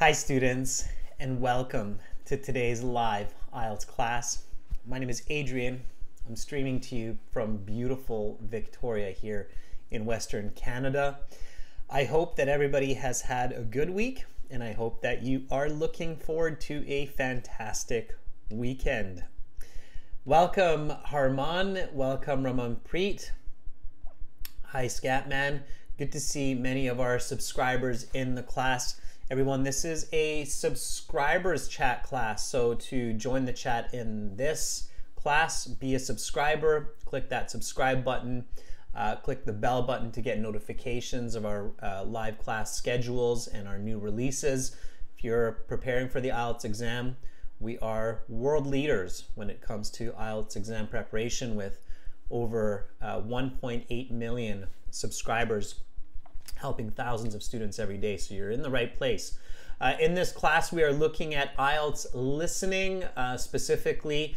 Hi, students, and welcome to today's live IELTS class. My name is Adrian. I'm streaming to you from beautiful Victoria here in Western Canada. I hope that everybody has had a good week, and I hope that you are looking forward to a fantastic weekend. Welcome, Harman. Welcome, Ramanpreet. Hi, Scatman. Good to see many of our subscribers in the class. Everyone, this is a subscribers chat class. So to join the chat in this class, be a subscriber, click that subscribe button, uh, click the bell button to get notifications of our uh, live class schedules and our new releases. If you're preparing for the IELTS exam, we are world leaders when it comes to IELTS exam preparation with over uh, 1.8 million subscribers helping thousands of students every day. So you're in the right place. Uh, in this class, we are looking at IELTS listening uh, specifically.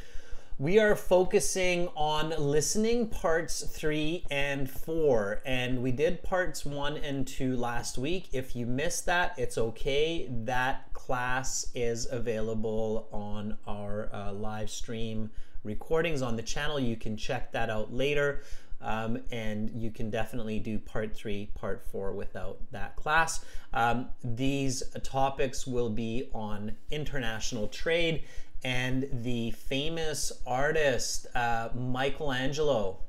We are focusing on listening parts three and four, and we did parts one and two last week. If you missed that, it's okay. That class is available on our uh, live stream recordings on the channel. You can check that out later. Um, and you can definitely do part three, part four without that class. Um, these topics will be on international trade and the famous artist uh, Michelangelo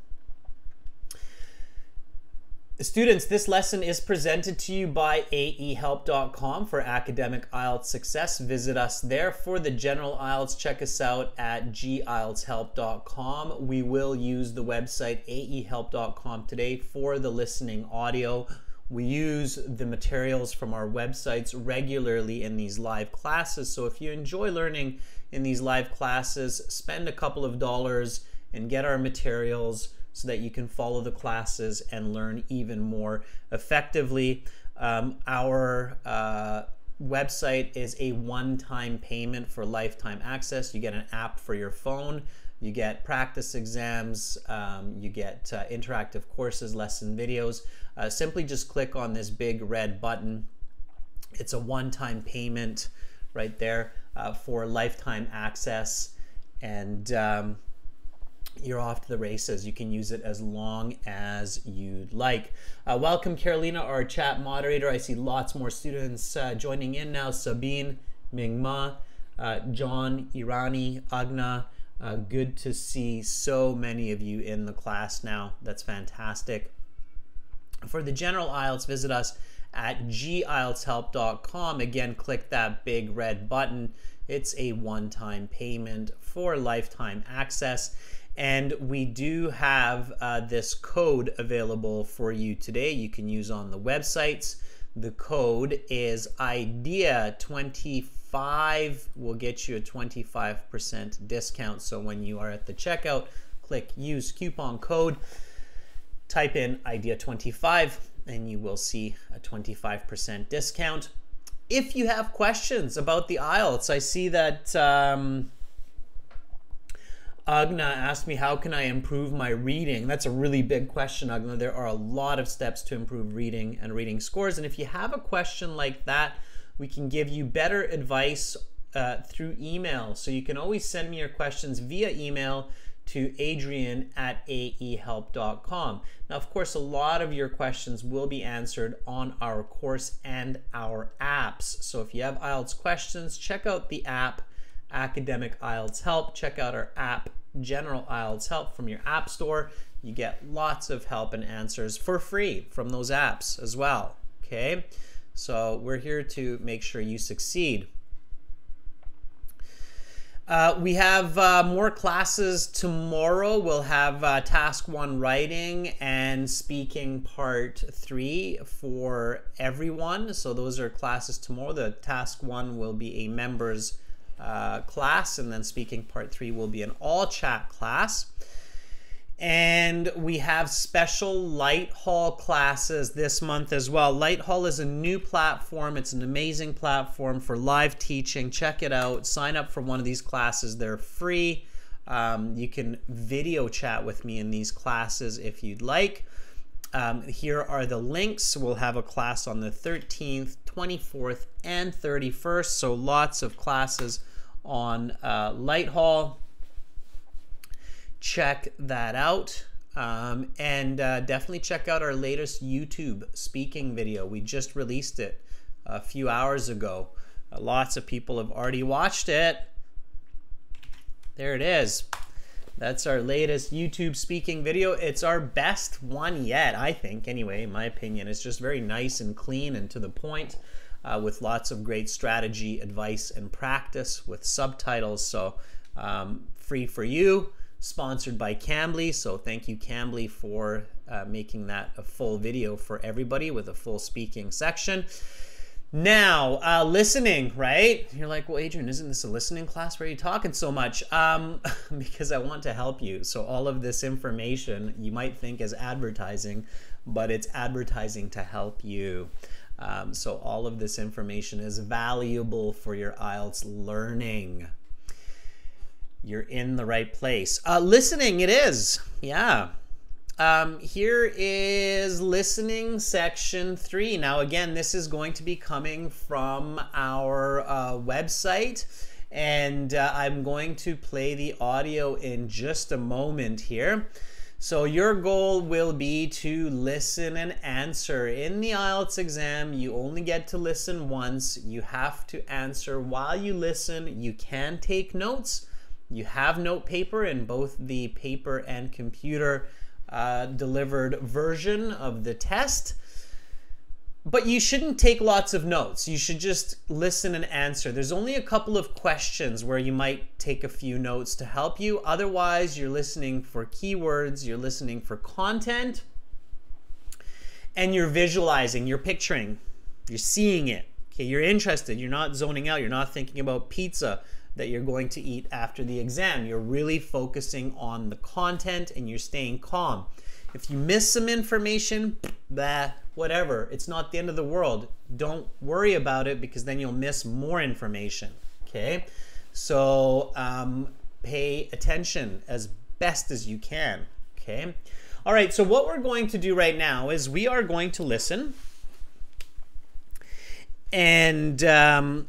Students, this lesson is presented to you by aehelp.com for academic IELTS success. Visit us there for the general IELTS. Check us out at gieltshelp.com. We will use the website aehelp.com today for the listening audio. We use the materials from our websites regularly in these live classes. So if you enjoy learning in these live classes, spend a couple of dollars and get our materials so that you can follow the classes and learn even more effectively. Um, our uh, website is a one time payment for lifetime access. You get an app for your phone, you get practice exams, um, you get uh, interactive courses, lesson videos. Uh, simply just click on this big red button. It's a one time payment right there uh, for lifetime access. And um, you're off to the races. You can use it as long as you'd like. Uh, welcome, Carolina, our chat moderator. I see lots more students uh, joining in now. Sabine, Mingma, uh, John, Irani, Agna. Uh, good to see so many of you in the class now. That's fantastic. For the general IELTS, visit us at gieltshelp.com. Again, click that big red button. It's a one-time payment for lifetime access. And we do have uh, this code available for you today. You can use on the websites. The code is IDEA25. Will get you a 25% discount. So when you are at the checkout, click use coupon code, type in IDEA25, and you will see a 25% discount. If you have questions about the IELTS, I see that. Um, Agna asked me, how can I improve my reading? That's a really big question, Agna. There are a lot of steps to improve reading and reading scores. And if you have a question like that, we can give you better advice uh, through email. So you can always send me your questions via email to adrian at aehelp.com. Now, of course, a lot of your questions will be answered on our course and our apps. So if you have IELTS questions, check out the app Academic IELTS Help. Check out our app, General IELTS Help, from your App Store. You get lots of help and answers for free from those apps as well. Okay, so we're here to make sure you succeed. Uh, we have uh, more classes tomorrow. We'll have uh, task one writing and speaking part three for everyone. So those are classes tomorrow. The task one will be a members uh, class, and then speaking part three will be an all chat class. And we have special Lighthall classes this month as well. Lighthall is a new platform. It's an amazing platform for live teaching. Check it out. Sign up for one of these classes. They're free. Um, you can video chat with me in these classes if you'd like. Um, here are the links. We'll have a class on the 13th, 24th, and 31st. So lots of classes on uh, Lighthall. Check that out. Um, and uh, definitely check out our latest YouTube speaking video. We just released it a few hours ago. Uh, lots of people have already watched it. There it is. That's our latest YouTube speaking video. It's our best one yet, I think, anyway, in my opinion. It's just very nice and clean and to the point uh, with lots of great strategy, advice, and practice with subtitles. So, um, free for you, sponsored by Cambly. So, thank you, Cambly, for uh, making that a full video for everybody with a full speaking section. Now, uh, listening, right? You're like, well, Adrian, isn't this a listening class? Why are you talking so much? Um, because I want to help you. So, all of this information you might think is advertising, but it's advertising to help you. Um, so, all of this information is valuable for your IELTS learning. You're in the right place. Uh, listening, it is. Yeah. Um, here is listening section three. Now, again, this is going to be coming from our uh, website, and uh, I'm going to play the audio in just a moment here. So, your goal will be to listen and answer. In the IELTS exam, you only get to listen once. You have to answer while you listen. You can take notes. You have note paper in both the paper and computer uh, delivered version of the test. But you shouldn't take lots of notes. You should just listen and answer. There's only a couple of questions where you might take a few notes to help you. Otherwise, you're listening for keywords, you're listening for content, and you're visualizing, you're picturing, you're seeing it. Okay, you're interested, you're not zoning out, you're not thinking about pizza that you're going to eat after the exam. You're really focusing on the content and you're staying calm. If you miss some information, that whatever, it's not the end of the world. Don't worry about it because then you'll miss more information. Okay, so um, pay attention as best as you can. Okay, all right. So what we're going to do right now is we are going to listen and um,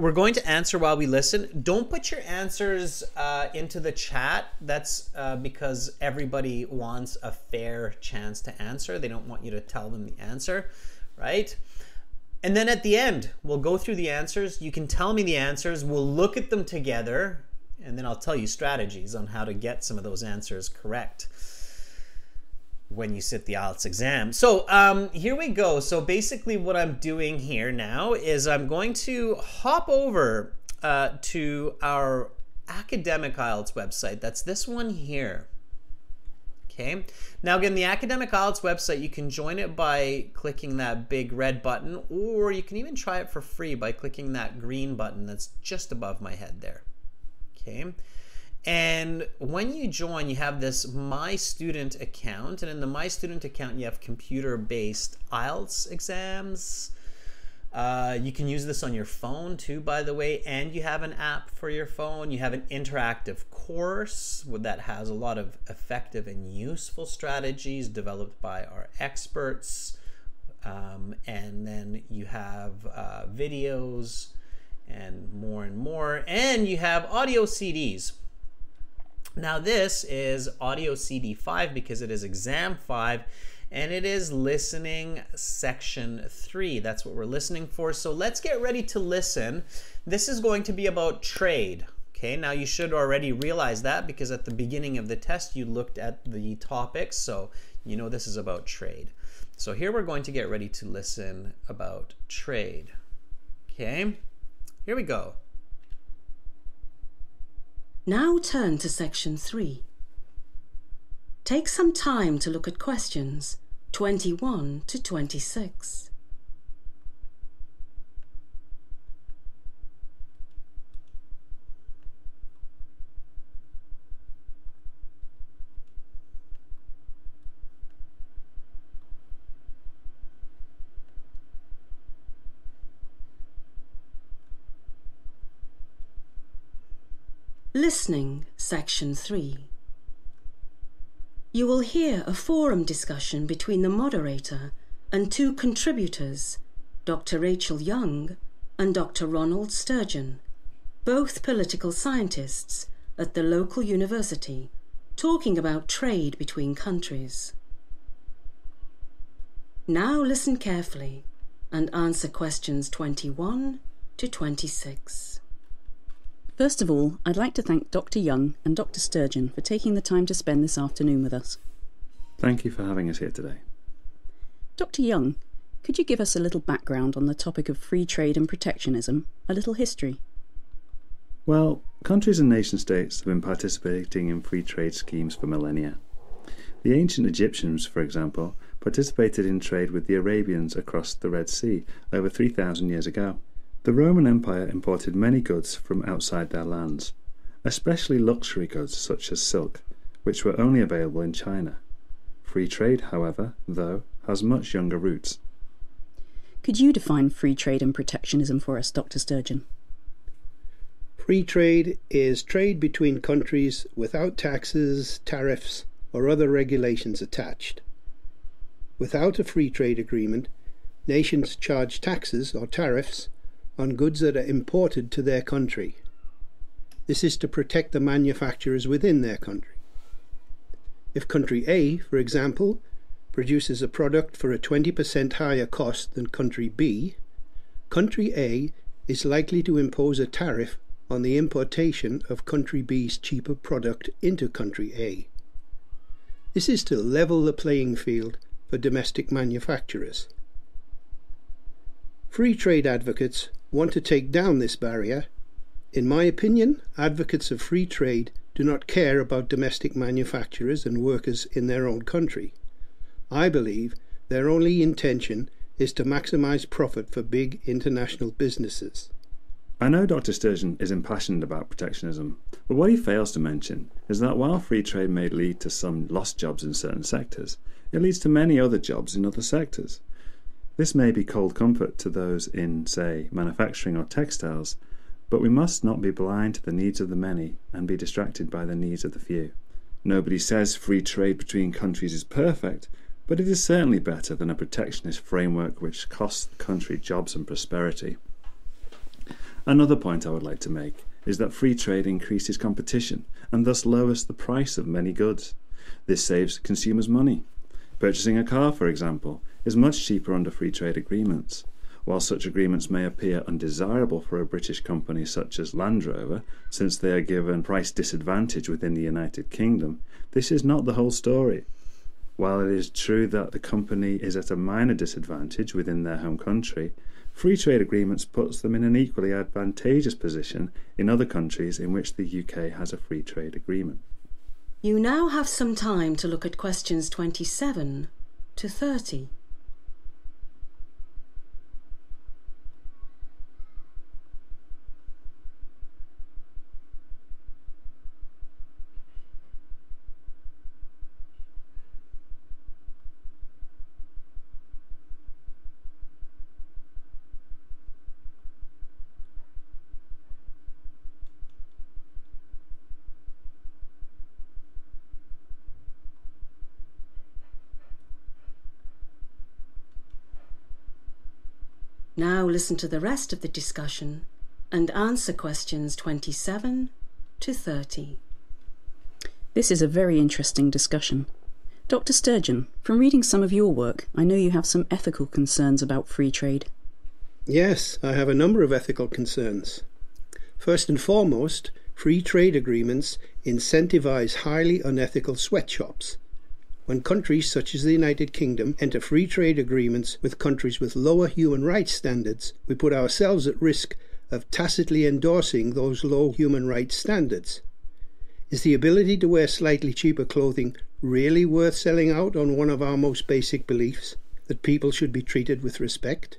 we're going to answer while we listen. Don't put your answers uh, into the chat. That's uh, because everybody wants a fair chance to answer. They don't want you to tell them the answer, right? And then at the end, we'll go through the answers. You can tell me the answers. We'll look at them together, and then I'll tell you strategies on how to get some of those answers correct when you sit the IELTS exam. So um, here we go. So basically what I'm doing here now is I'm going to hop over uh, to our academic IELTS website. That's this one here. Okay. Now again, the academic IELTS website, you can join it by clicking that big red button, or you can even try it for free by clicking that green button that's just above my head there. Okay. And when you join, you have this My Student account. And in the My Student account, you have computer based IELTS exams. Uh, you can use this on your phone too, by the way, and you have an app for your phone. You have an interactive course that has a lot of effective and useful strategies developed by our experts. Um, and then you have uh, videos and more and more. And you have audio CDs. Now this is audio CD5 because it is exam 5 and it is listening section 3. That's what we're listening for. So let's get ready to listen. This is going to be about trade. Okay, now you should already realize that because at the beginning of the test you looked at the topics, so you know this is about trade. So here we're going to get ready to listen about trade. Okay, here we go. Now turn to section 3. Take some time to look at questions 21 to 26. Listening, Section 3. You will hear a forum discussion between the moderator and two contributors, Dr. Rachel Young and Dr. Ronald Sturgeon, both political scientists at the local university, talking about trade between countries. Now listen carefully and answer questions 21 to 26. First of all, I'd like to thank Dr. Young and Dr. Sturgeon for taking the time to spend this afternoon with us. Thank you for having us here today. Dr. Young, could you give us a little background on the topic of free trade and protectionism, a little history? Well, countries and nation states have been participating in free trade schemes for millennia. The ancient Egyptians, for example, participated in trade with the Arabians across the Red Sea over 3,000 years ago. The Roman Empire imported many goods from outside their lands, especially luxury goods such as silk, which were only available in China. Free trade, however, though, has much younger roots. Could you define free trade and protectionism for us, Dr. Sturgeon? Free trade is trade between countries without taxes, tariffs, or other regulations attached. Without a free trade agreement, nations charge taxes or tariffs on goods that are imported to their country. This is to protect the manufacturers within their country. If country A, for example, produces a product for a 20% higher cost than country B, country A is likely to impose a tariff on the importation of country B's cheaper product into country A. This is to level the playing field for domestic manufacturers. Free trade advocates want to take down this barrier. In my opinion, advocates of free trade do not care about domestic manufacturers and workers in their own country. I believe their only intention is to maximize profit for big international businesses. I know Dr. Sturgeon is impassioned about protectionism, but what he fails to mention is that while free trade may lead to some lost jobs in certain sectors, it leads to many other jobs in other sectors. This may be cold comfort to those in, say, manufacturing or textiles, but we must not be blind to the needs of the many and be distracted by the needs of the few. Nobody says free trade between countries is perfect, but it is certainly better than a protectionist framework which costs the country jobs and prosperity. Another point I would like to make is that free trade increases competition and thus lowers the price of many goods. This saves consumers money. Purchasing a car, for example, is much cheaper under free trade agreements. While such agreements may appear undesirable for a British company such as Land Rover, since they are given price disadvantage within the United Kingdom, this is not the whole story. While it is true that the company is at a minor disadvantage within their home country, free trade agreements puts them in an equally advantageous position in other countries in which the UK has a free trade agreement. You now have some time to look at questions 27 to 30. Now listen to the rest of the discussion and answer questions 27 to 30. This is a very interesting discussion. Dr. Sturgeon, from reading some of your work, I know you have some ethical concerns about free trade. Yes, I have a number of ethical concerns. First and foremost, free trade agreements incentivize highly unethical sweatshops when countries such as the United Kingdom enter free trade agreements with countries with lower human rights standards, we put ourselves at risk of tacitly endorsing those low human rights standards. Is the ability to wear slightly cheaper clothing really worth selling out on one of our most basic beliefs that people should be treated with respect?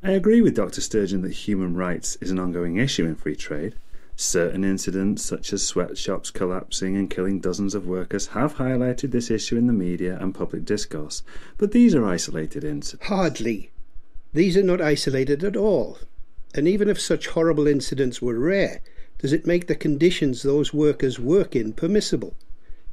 I agree with Dr. Sturgeon that human rights is an ongoing issue in free trade. Certain incidents, such as sweatshops collapsing and killing dozens of workers, have highlighted this issue in the media and public discourse, but these are isolated incidents. Hardly. These are not isolated at all. And even if such horrible incidents were rare, does it make the conditions those workers work in permissible?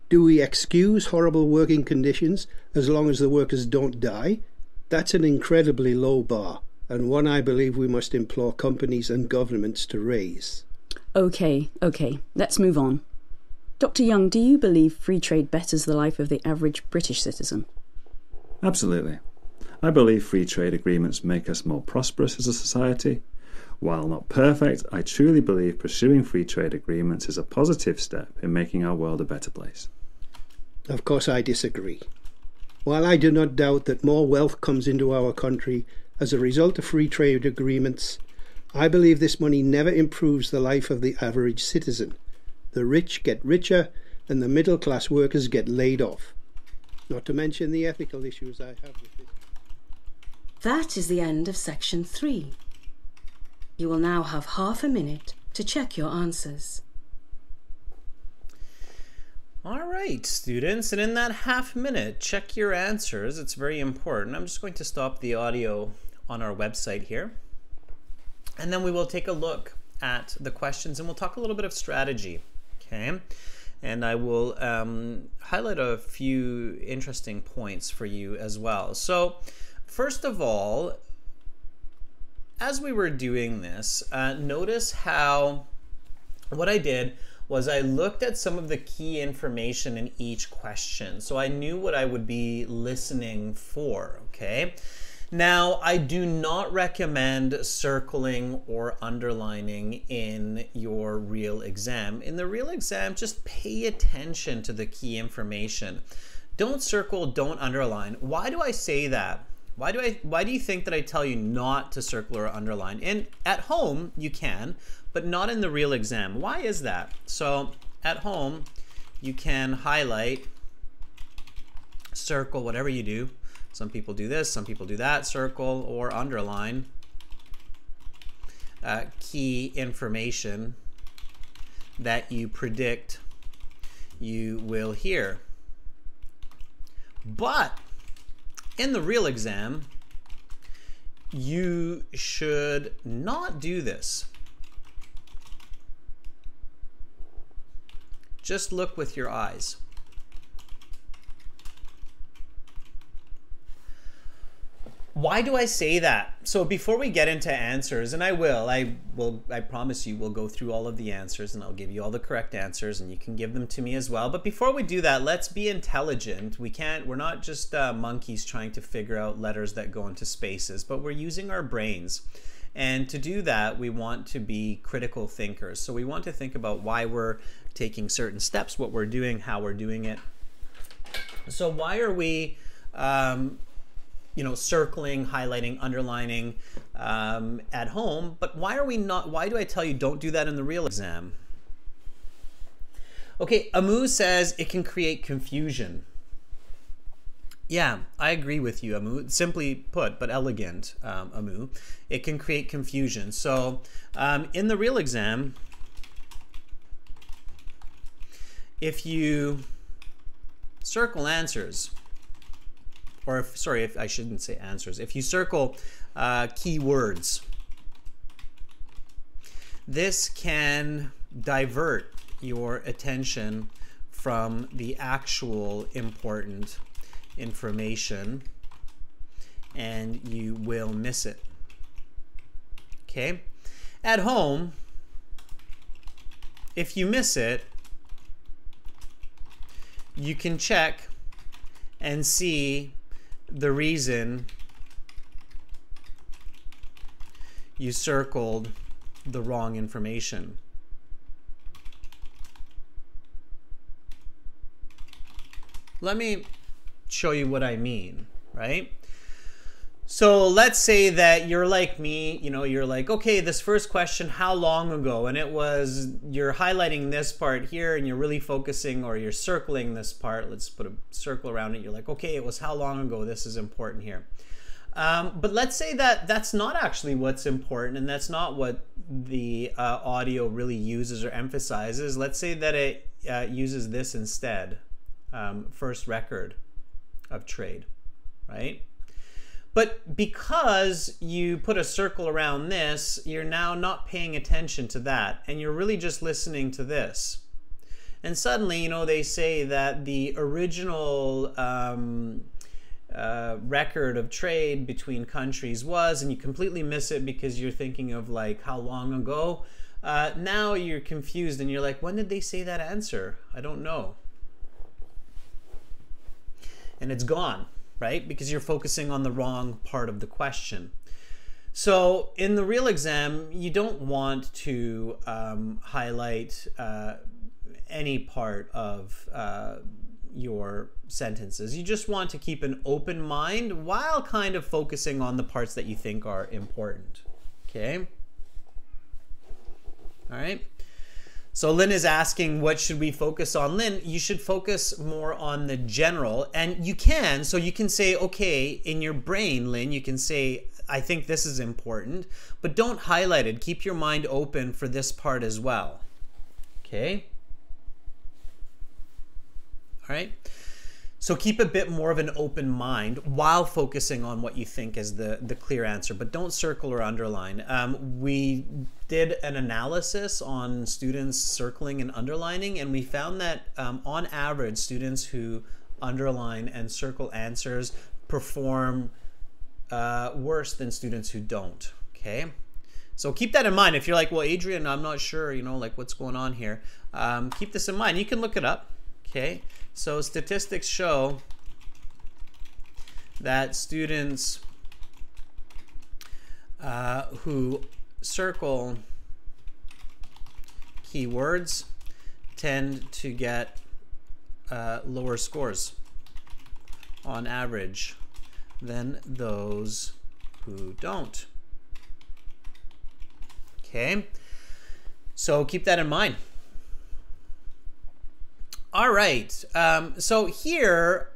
Do we excuse horrible working conditions as long as the workers don't die? That's an incredibly low bar, and one I believe we must implore companies and governments to raise. Okay, okay, let's move on. Dr. Young, do you believe free trade betters the life of the average British citizen? Absolutely. I believe free trade agreements make us more prosperous as a society. While not perfect, I truly believe pursuing free trade agreements is a positive step in making our world a better place. Of course, I disagree. While I do not doubt that more wealth comes into our country as a result of free trade agreements, I believe this money never improves the life of the average citizen. The rich get richer and the middle class workers get laid off. Not to mention the ethical issues I have with this. That is the end of section three. You will now have half a minute to check your answers. All right, students, and in that half minute, check your answers. It's very important. I'm just going to stop the audio on our website here. And then we will take a look at the questions and we'll talk a little bit of strategy. Okay. And I will um, highlight a few interesting points for you as well. So, first of all, as we were doing this, uh, notice how what I did was I looked at some of the key information in each question. So I knew what I would be listening for, okay? Now, I do not recommend circling or underlining in your real exam. In the real exam, just pay attention to the key information. Don't circle, don't underline. Why do I say that? Why do I why do you think that I tell you not to circle or underline? And at home you can, but not in the real exam. Why is that? So at home you can highlight, circle, whatever you do. Some people do this, some people do that, circle or underline uh, key information that you predict you will hear. But in the real exam, you should not do this. Just look with your eyes. Why do I say that? So before we get into answers, and I will, I will, I promise you, we'll go through all of the answers and I'll give you all the correct answers and you can give them to me as well. But before we do that, let's be intelligent. We can't, we're not just uh, monkeys trying to figure out letters that go into spaces, but we're using our brains. And to do that, we want to be critical thinkers. So we want to think about why we're taking certain steps, what we're doing, how we're doing it. So why are we um, you know, circling, highlighting, underlining um, at home. But why are we not? Why do I tell you don't do that in the real exam? Okay, Amu says it can create confusion. Yeah, I agree with you, Amu. Simply put, but elegant, um, Amu. It can create confusion. So, um, in the real exam, if you circle answers, or if, sorry, if I shouldn't say answers, if you circle uh, keywords, this can divert your attention from the actual important information and you will miss it. Okay? At home, if you miss it, you can check and see the reason you circled the wrong information. Let me show you what I mean, right? So let's say that you're like me, you know, you're like, okay, this first question, how long ago? And it was, you're highlighting this part here and you're really focusing or you're circling this part. Let's put a circle around it. You're like, okay, it was how long ago? This is important here. Um, but let's say that that's not actually what's important and that's not what the uh, audio really uses or emphasizes. Let's say that it uh, uses this instead um, first record of trade, right? But because you put a circle around this, you're now not paying attention to that, and you're really just listening to this. and suddenly, you know, they say that the original um, uh, record of trade between countries was, and you completely miss it because you're thinking of like how long ago. Uh, now you're confused and you're like, when did they say that answer? I don't know. And it's gone, right? Because you're focusing on the wrong part of the question. So in the real exam, you don't want to um, highlight uh, any part of uh, your sentences. You just want to keep an open mind while kind of focusing on the parts that you think are important. Okay? All right? So Lynn is asking, what should we focus on? Lynn, you should focus more on the general, and you can. So you can say, okay, in your brain, Lynn, you can say, I think this is important, but don't highlight it. Keep your mind open for this part as well. Okay? All right? So keep a bit more of an open mind while focusing on what you think is the, the clear answer, but don't circle or underline. Um, we did an analysis on students circling and underlining, and we found that um, on average, students who underline and circle answers perform uh, worse than students who don't. Okay. So keep that in mind. If you're like, well, Adrian, I'm not sure, you know, like what's going on here. Um, keep this in mind. You can look it up. Okay. So statistics show that students uh, who circle keywords tend to get uh, lower scores on average than those who don't. Okay, so keep that in mind. All right. Um, so here,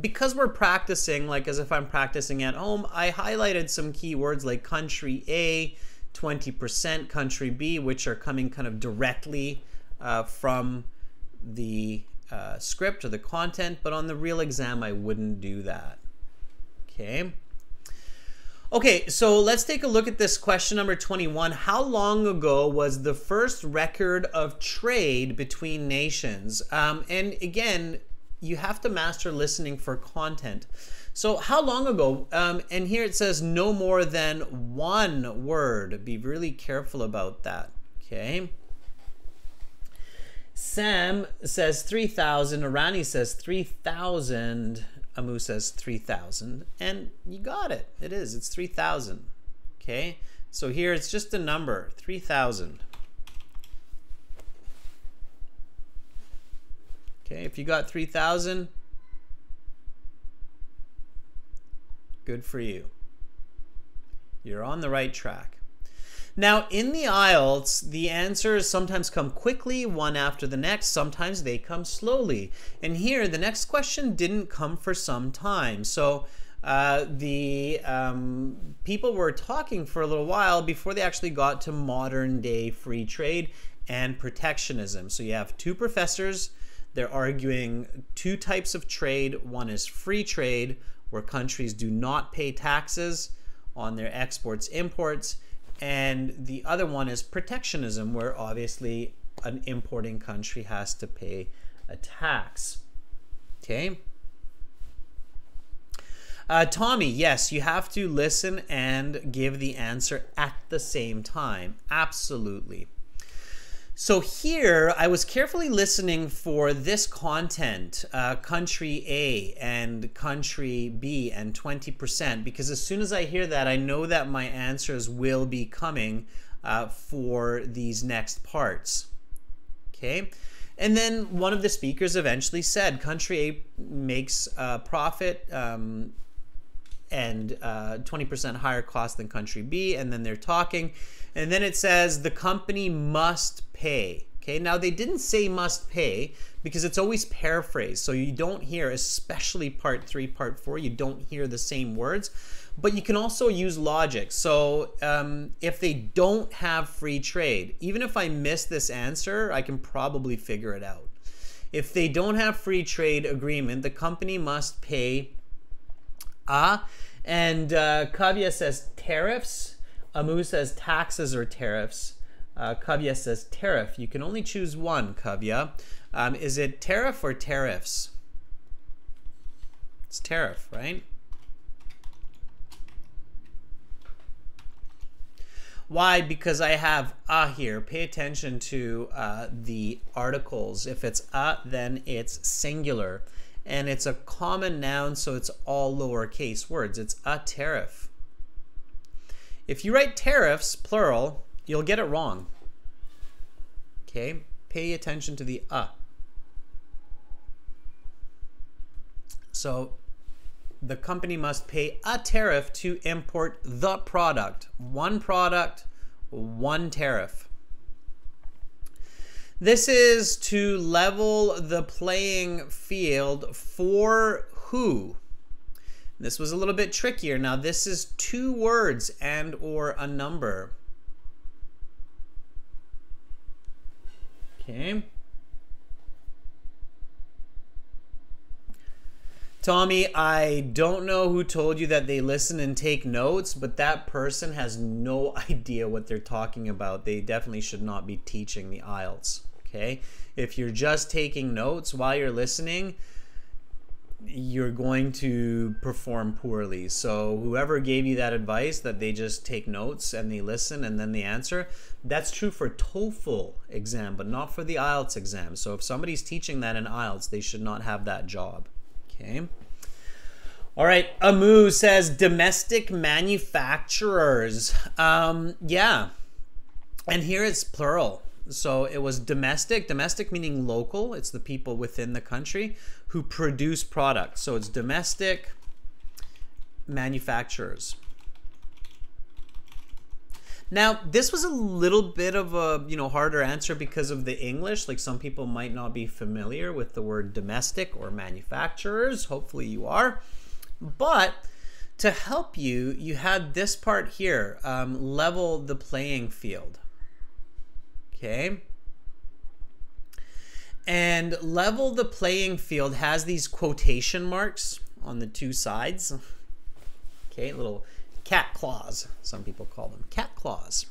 because we're practicing, like as if I'm practicing at home, I highlighted some keywords like country A, 20%, country B, which are coming kind of directly uh, from the uh, script or the content, but on the real exam, I wouldn't do that. Okay. Okay, so let's take a look at this question number 21. How long ago was the first record of trade between nations? Um, and again, you have to master listening for content. So, how long ago? Um, and here it says no more than one word. Be really careful about that. Okay. Sam says 3,000. Arani says 3,000. Amu says 3,000. And you got it. It is. It's 3,000. Okay. So here it's just a number 3,000. Okay. If you got 3,000, good for you. You're on the right track. Now, in the IELTS, the answers sometimes come quickly, one after the next. Sometimes they come slowly. And here, the next question didn't come for some time. So uh, the um, people were talking for a little while before they actually got to modern day free trade and protectionism. So you have two professors. They're arguing two types of trade. One is free trade, where countries do not pay taxes on their exports, imports and the other one is protectionism, where obviously an importing country has to pay a tax. Okay. Uh, Tommy, yes, you have to listen and give the answer at the same time. Absolutely. So here, I was carefully listening for this content, uh, country A and country B and 20%, because as soon as I hear that, I know that my answers will be coming uh, for these next parts. Okay. And then one of the speakers eventually said, country A makes a profit um, and 20% uh, higher cost than country B. And then they're talking. And then it says the company must pay. Okay, now they didn't say must pay because it's always paraphrased. So you don't hear, especially part three, part four, you don't hear the same words. But you can also use logic. So um, if they don't have free trade, even if I miss this answer, I can probably figure it out. If they don't have free trade agreement, the company must pay Ah, and uh, Kavya says tariffs. Amu says taxes or tariffs. Uh, Kavya says tariff. You can only choose one, Kavya. Um, is it tariff or tariffs? It's tariff, right? Why? Because I have a here. Pay attention to uh, the articles. If it's a, then it's singular. And it's a common noun, so it's all lowercase words. It's a tariff. If you write tariffs, plural, you'll get it wrong. Okay? Pay attention to the a. So the company must pay a tariff to import the product. One product, one tariff. This is to level the playing field for who? This was a little bit trickier. Now this is two words and or a number. Okay. Tommy, I don't know who told you that they listen and take notes, but that person has no idea what they're talking about. They definitely should not be teaching the IELTS. Okay? If you're just taking notes while you're listening, you're going to perform poorly. So whoever gave you that advice that they just take notes and they listen and then they answer, that's true for TOEFL exam, but not for the IELTS exam. So if somebody's teaching that in IELTS, they should not have that job. Okay. All right, Amu says domestic manufacturers. Um, yeah, and here it's plural. So it was domestic, domestic meaning local. It's the people within the country who produce products. So it's domestic manufacturers. Now, this was a little bit of a, you know, harder answer because of the English. Like some people might not be familiar with the word domestic or manufacturers. Hopefully you are. But to help you, you had this part here, um, level the playing field. Okay. And level the playing field has these quotation marks on the two sides. Okay, little cat claws, some people call them cat claws.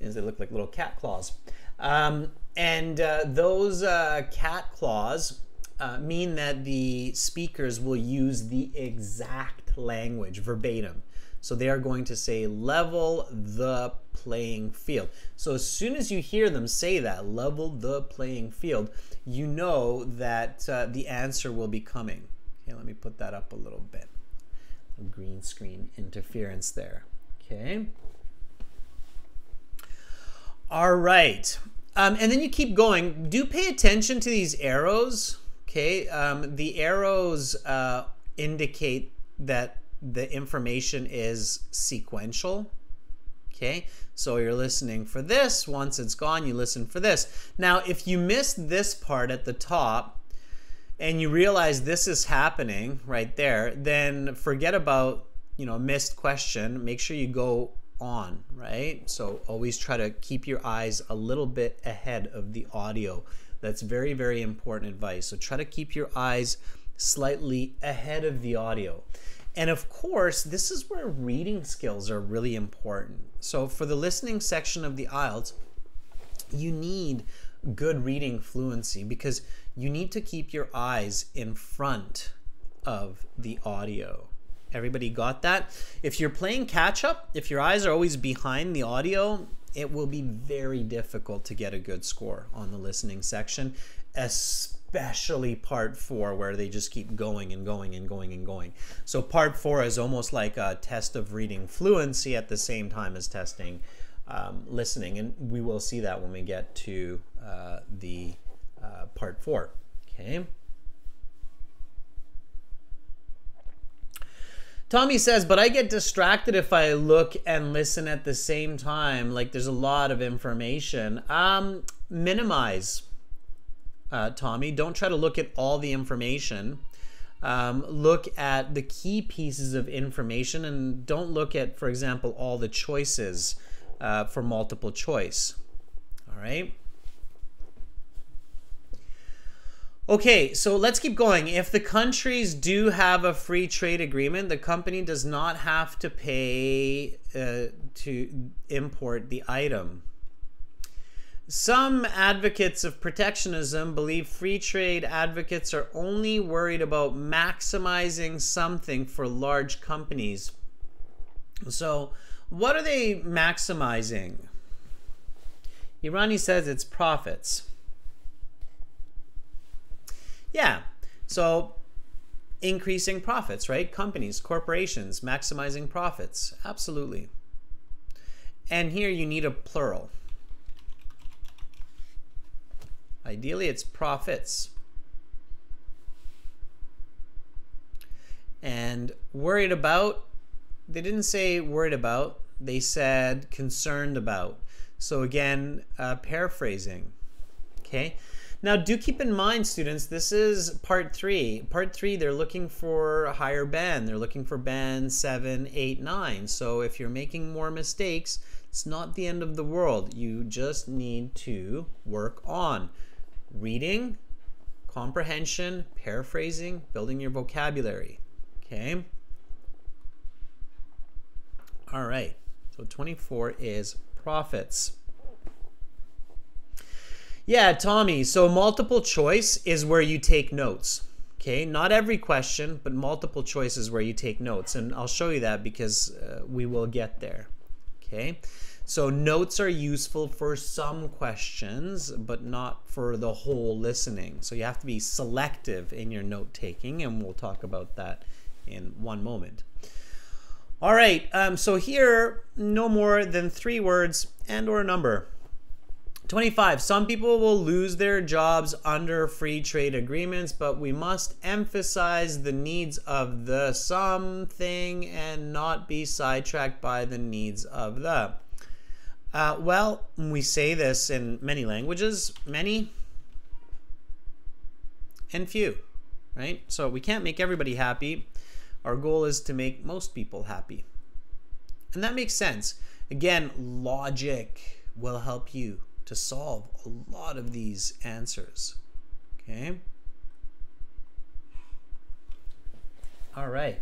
As they look like little cat claws. Um, and uh, those uh, cat claws uh, mean that the speakers will use the exact language verbatim. So they are going to say level the playing field. So as soon as you hear them say that, level the playing field, you know that uh, the answer will be coming. Okay, let me put that up a little bit. Green screen interference there. Okay. All right. Um, and then you keep going. Do pay attention to these arrows. Okay. Um, the arrows uh, indicate that the information is sequential. Okay, so you're listening for this. Once it's gone, you listen for this. Now, if you missed this part at the top and you realize this is happening right there, then forget about, you know, missed question. Make sure you go on, right? So always try to keep your eyes a little bit ahead of the audio. That's very, very important advice. So try to keep your eyes slightly ahead of the audio. And of course, this is where reading skills are really important. So for the listening section of the IELTS, you need good reading fluency because you need to keep your eyes in front of the audio. Everybody got that? If you're playing catch up, if your eyes are always behind the audio, it will be very difficult to get a good score on the listening section, especially especially part four where they just keep going and going and going and going. So part four is almost like a test of reading fluency at the same time as testing um, listening, and we will see that when we get to uh, the uh, part four. Okay. Tommy says, but I get distracted if I look and listen at the same time. Like there's a lot of information. Um, minimize uh, Tommy. Don't try to look at all the information. Um, look at the key pieces of information and don't look at, for example, all the choices uh, for multiple choice. All right. Okay, so let's keep going. If the countries do have a free trade agreement, the company does not have to pay uh, to import the item. Some advocates of protectionism believe free trade advocates are only worried about maximizing something for large companies. So, what are they maximizing? Irani says it's profits. Yeah. So increasing profits, right? Companies, corporations, maximizing profits. Absolutely. And here you need a plural. Ideally, it's profits. And worried about, they didn't say worried about, they said concerned about. So again, uh, paraphrasing. Okay. Now, do keep in mind, students, this is part three. Part three, they're looking for a higher band. They're looking for band seven, eight, nine. So if you're making more mistakes, it's not the end of the world. You just need to work on reading, comprehension, paraphrasing, building your vocabulary. Okay? All right. So 24 is profits. Yeah, Tommy. So multiple choice is where you take notes. Okay, not every question, but multiple choice is where you take notes. And I'll show you that because uh, we will get there. Okay, so notes are useful for some questions, but not for the whole listening. So you have to be selective in your note taking, and we'll talk about that in one moment. All right, um, so here, no more than three words and or a number. 25. Some people will lose their jobs under free trade agreements, but we must emphasize the needs of the something and not be sidetracked by the needs of the. Uh, well, we say this in many languages many and few, right? So we can't make everybody happy. Our goal is to make most people happy. And that makes sense. Again, logic will help you to solve a lot of these answers. Okay? All right.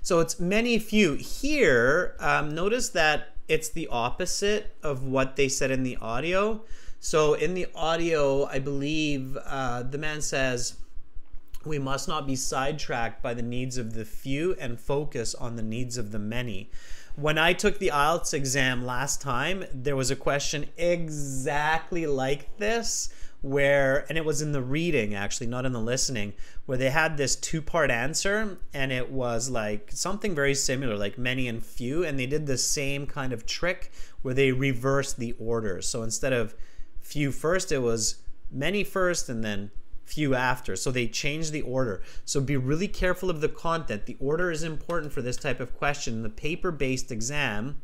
So it's many few. Here, um, notice that it's the opposite of what they said in the audio. So in the audio, I believe uh, the man says, we must not be sidetracked by the needs of the few and focus on the needs of the many when I took the IELTS exam last time, there was a question exactly like this where and it was in the reading actually not in the listening where they had this two part answer and it was like something very similar like many and few and they did the same kind of trick where they reversed the order so instead of few first it was many first and then few after. So they changed the order. So be really careful of the content. The order is important for this type of question. The paper-based exam,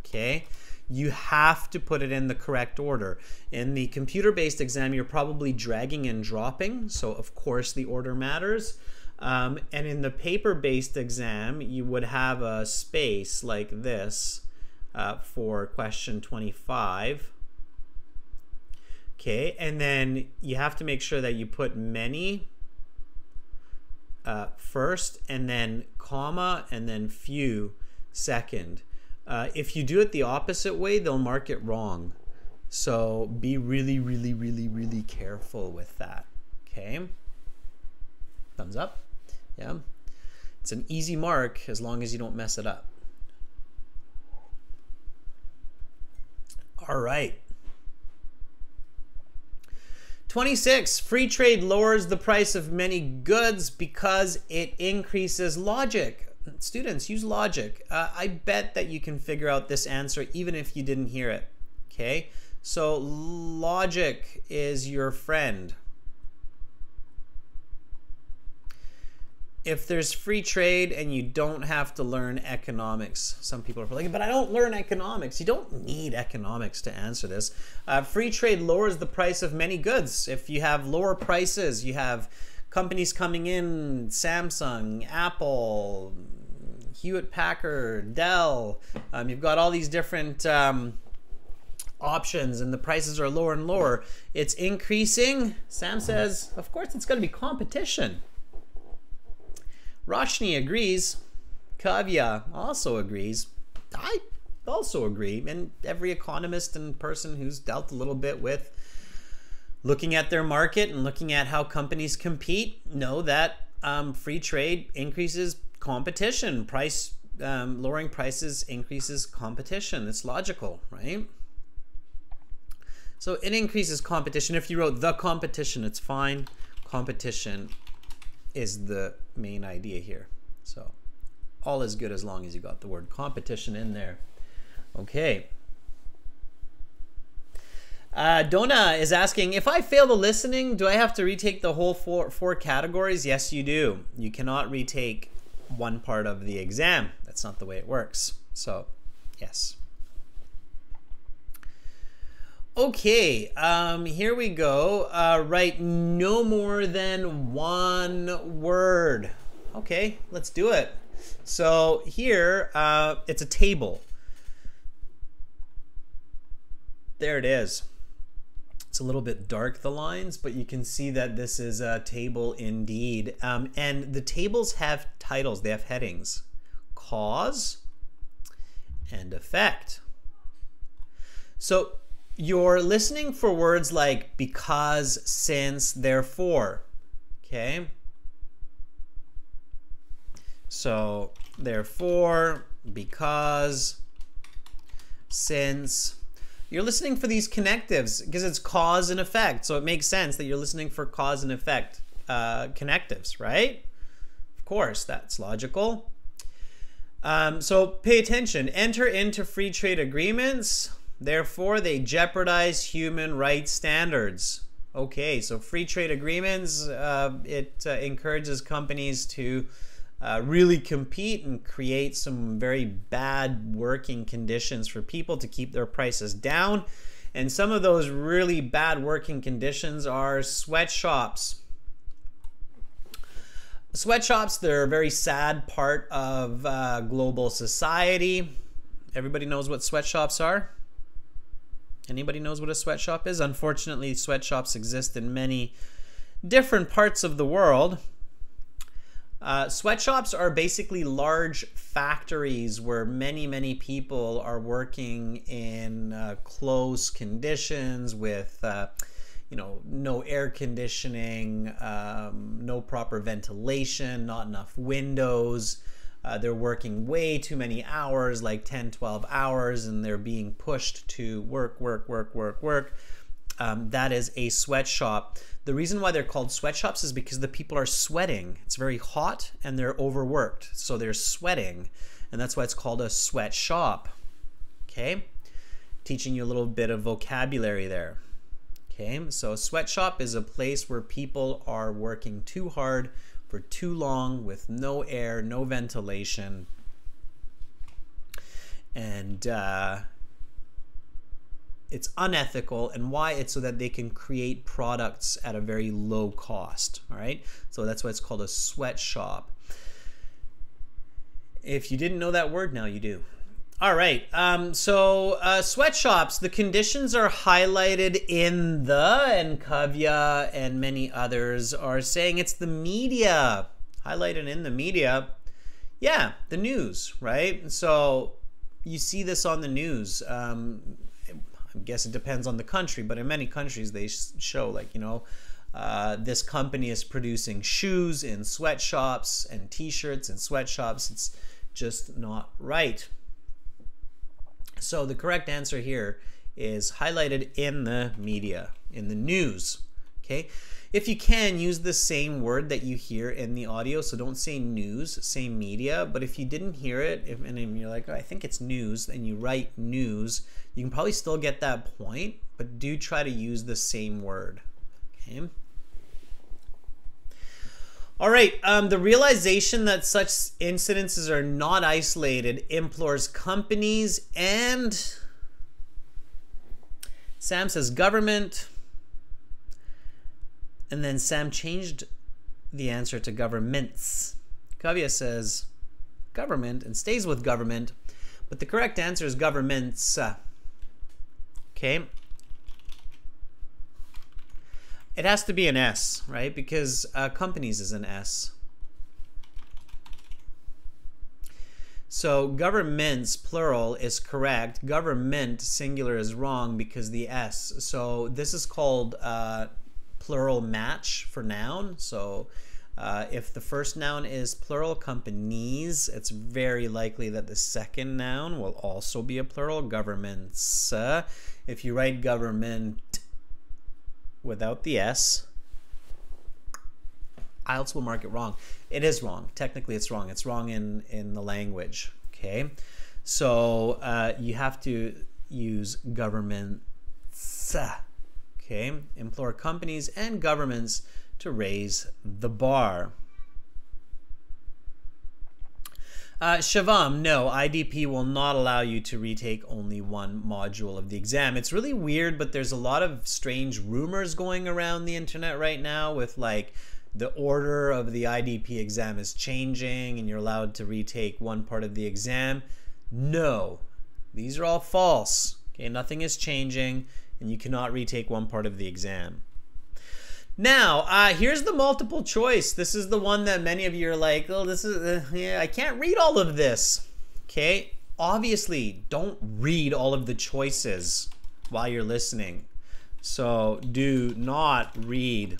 okay, you have to put it in the correct order. In the computer-based exam, you're probably dragging and dropping. So of course the order matters. Um, and in the paper-based exam, you would have a space like this uh, for question 25 Okay, and then you have to make sure that you put many uh, first, and then comma, and then few second. Uh, if you do it the opposite way, they'll mark it wrong. So be really, really, really, really careful with that. Okay. Thumbs up. Yeah. It's an easy mark as long as you don't mess it up. All right. 26. Free trade lowers the price of many goods because it increases logic. Students, use logic. Uh, I bet that you can figure out this answer even if you didn't hear it. Okay? So, logic is your friend. if there's free trade and you don't have to learn economics, some people are like, but I don't learn economics. You don't need economics to answer this. Uh, free trade lowers the price of many goods. If you have lower prices, you have companies coming in, Samsung, Apple, Hewlett Packard, Dell. Um, you've got all these different um, options and the prices are lower and lower, it's increasing. Sam says, of course, it's going to be competition. Roshni agrees. Kavya also agrees. I also agree. And every economist and person who's dealt a little bit with looking at their market and looking at how companies compete know that um, free trade increases competition. Price um, lowering prices increases competition. It's logical, right? So it increases competition. If you wrote the competition, it's fine. Competition is the main idea here. So all is good as long as you got the word competition in there. Okay. Uh, Donna is asking if I fail the listening, do I have to retake the whole four four categories? Yes, you do. You cannot retake one part of the exam. That's not the way it works. So, yes. Okay, um, here we go. Uh, write no more than one word. Okay, let's do it. So here, uh, it's a table. There it is. It's a little bit dark, the lines, but you can see that this is a table indeed. Um, and the tables have titles, they have headings. Cause and effect. So you're listening for words like because, since, therefore. Okay? So, therefore, because, since, you're listening for these connectives because it's cause and effect. So it makes sense that you're listening for cause and effect uh, connectives, right? Of course, that's logical. Um, so pay attention. Enter into free trade agreements. Therefore, they jeopardize human rights standards. Okay, so free trade agreements, uh, it uh, encourages companies to uh, really compete and create some very bad working conditions for people to keep their prices down. And some of those really bad working conditions are sweatshops. Sweatshops, they're a very sad part of uh, global society. Everybody knows what sweatshops are? Anybody knows what a sweatshop is? Unfortunately, sweatshops exist in many different parts of the world. Uh, sweatshops are basically large factories where many, many people are working in uh, close conditions with, uh, you know, no air conditioning, um, no proper ventilation, not enough windows. Uh, they're working way too many hours, like 10, 12 hours, and they're being pushed to work, work, work, work, work. Um, that is a sweatshop. The reason why they're called sweatshops is because the people are sweating. It's very hot and they're overworked. So they're sweating. And that's why it's called a sweatshop. Okay? Teaching you a little bit of vocabulary there. Okay? So a sweatshop is a place where people are working too hard for too long with no air, no ventilation. And uh, it's unethical and why it's so that they can create products at a very low cost all right? So that's why it's called a sweatshop. If you didn't know that word now you do. All right um, so uh, sweatshops the conditions are highlighted in the and kavya and many others are saying it's the media highlighted in the media. Yeah the news right? So you see this on the news um, I guess it depends on the country, but in many countries they show like you know uh, this company is producing shoes in sweatshops and T-shirts in sweatshops. It's just not right. So the correct answer here is highlighted in the media, in the news. Okay. If you can, use the same word that you hear in the audio. So don't say news, say media. But if you didn't hear it, if, and you're like, oh, I think it's news, and you write news, you can probably still get that point, but do try to use the same word. Okay. All right, um, the realization that such incidences are not isolated implores companies and Sam says government, and then Sam changed the answer to governments. Kavya says government and stays with government, but the correct answer is governments. Okay. It has to be an S, right? Because uh, companies is an S. So governments plural is correct. Government singular is wrong because the S. So this is called uh, plural match for noun. So uh, if the first noun is plural companies, it's very likely that the second noun will also be a plural governments. Uh, if you write government without the S, IELTS will mark it wrong. It is wrong. Technically, it's wrong. It's wrong in, in the language. Okay. So uh, you have to use governments. Okay. Implore companies and governments to raise the bar. Uh, Shavam, no, IDP will not allow you to retake only one module of the exam. It's really weird, but there's a lot of strange rumors going around the internet right now with like the order of the IDP exam is changing and you're allowed to retake one part of the exam. No, these are all false. Okay, nothing is changing and you cannot retake one part of the exam. Now, uh, here's the multiple choice. This is the one that many of you are like, oh, this is, uh, yeah, I can't read all of this. Okay, obviously, don't read all of the choices while you're listening. So do not read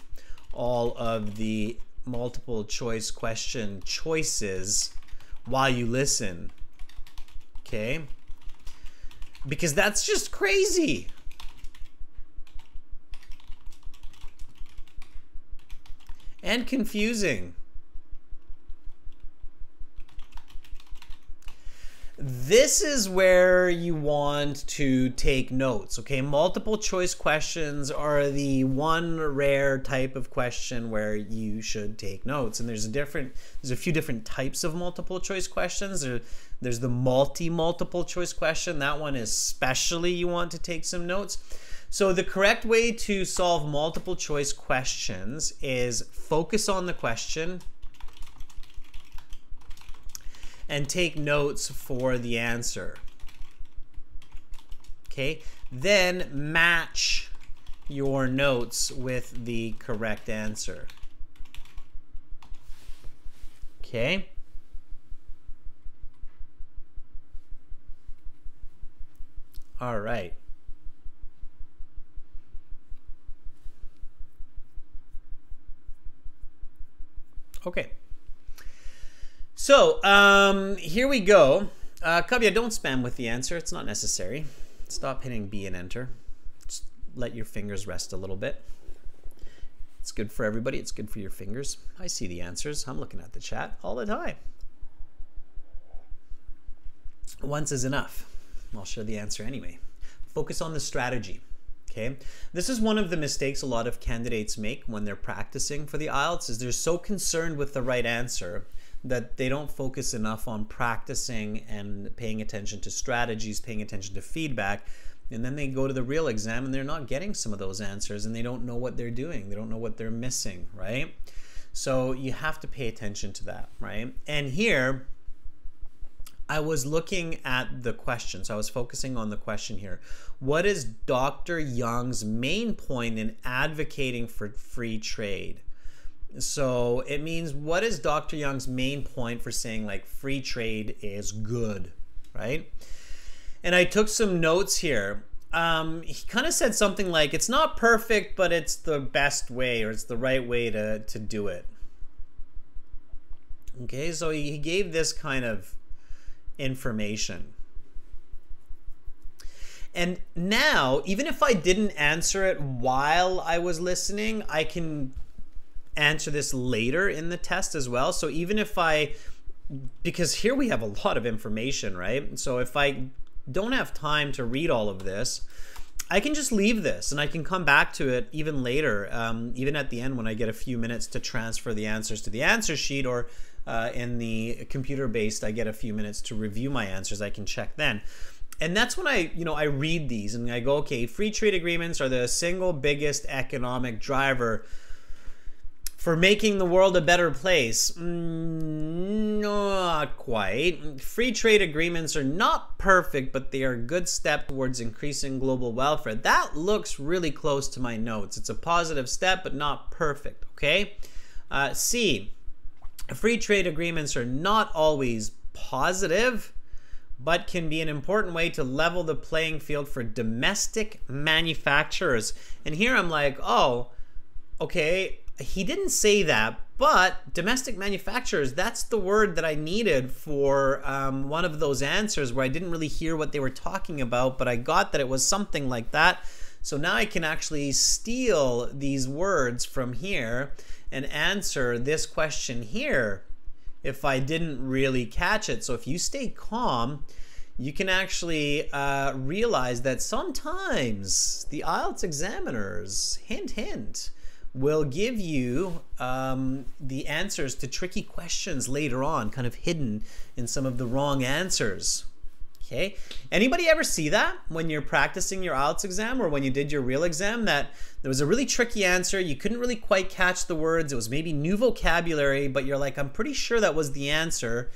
all of the multiple choice question choices while you listen. Okay? Because that's just crazy. And confusing. this is where you want to take notes okay? Multiple choice questions are the one rare type of question where you should take notes. And there's a different there's a few different types of multiple choice questions. There, there's the multi multiple choice question. That one is especially you want to take some notes so the correct way to solve multiple choice questions is focus on the question and take notes for the answer. Okay, then match your notes with the correct answer. Okay. All right. Okay. So, um, here we go. Uh, Kavya, don't spam with the answer. It's not necessary. Stop hitting B and enter. Just let your fingers rest a little bit. It's good for everybody. It's good for your fingers. I see the answers. I'm looking at the chat all the time. Once is enough. I'll share the answer anyway. Focus on the strategy. Okay, this is one of the mistakes a lot of candidates make when they're practicing for the IELTS is they're so concerned with the right answer that they don't focus enough on practicing and paying attention to strategies, paying attention to feedback. And then they go to the real exam and they're not getting some of those answers and they don't know what they're doing. They don't know what they're missing, right? So you have to pay attention to that, right? And here, I was looking at the question. So I was focusing on the question here. What is Dr. Young's main point in advocating for free trade? So it means what is Dr. Young's main point for saying like free trade is good, right? And I took some notes here. Um, he kind of said something like it's not perfect, but it's the best way or it's the right way to, to do it. Okay, so he gave this kind of information. And now, even if I didn't answer it while I was listening, I can answer this later in the test as well. So even if I, because here we have a lot of information, right? So if I don't have time to read all of this, I can just leave this and I can come back to it even later, um, even at the end when I get a few minutes to transfer the answers to the answer sheet or uh, in the computer based, I get a few minutes to review my answers. I can check then. And that's when I, you know, I read these and I go, okay, free trade agreements are the single biggest economic driver for making the world a better place. Mm, not quite. Free trade agreements are not perfect, but they are a good step towards increasing global welfare. That looks really close to my notes. It's a positive step, but not perfect. Okay. Uh, C. Free trade agreements are not always positive, but can be an important way to level the playing field for domestic manufacturers. And here I'm like, oh, okay, he didn't say that, but domestic manufacturers, that's the word that I needed for um, one of those answers where I didn't really hear what they were talking about, but I got that it was something like that. So now I can actually steal these words from here and answer this question here if I didn't really catch it. So if you stay calm, you can actually uh, realize that sometimes the IELTS examiners, hint, hint, will give you um, the answers to tricky questions later on, kind of hidden in some of the wrong answers. Okay. Anybody ever see that when you're practicing your IELTS exam or when you did your real exam that there was a really tricky answer, you couldn't really quite catch the words, it was maybe new vocabulary, but you're like, I'm pretty sure that was the answer.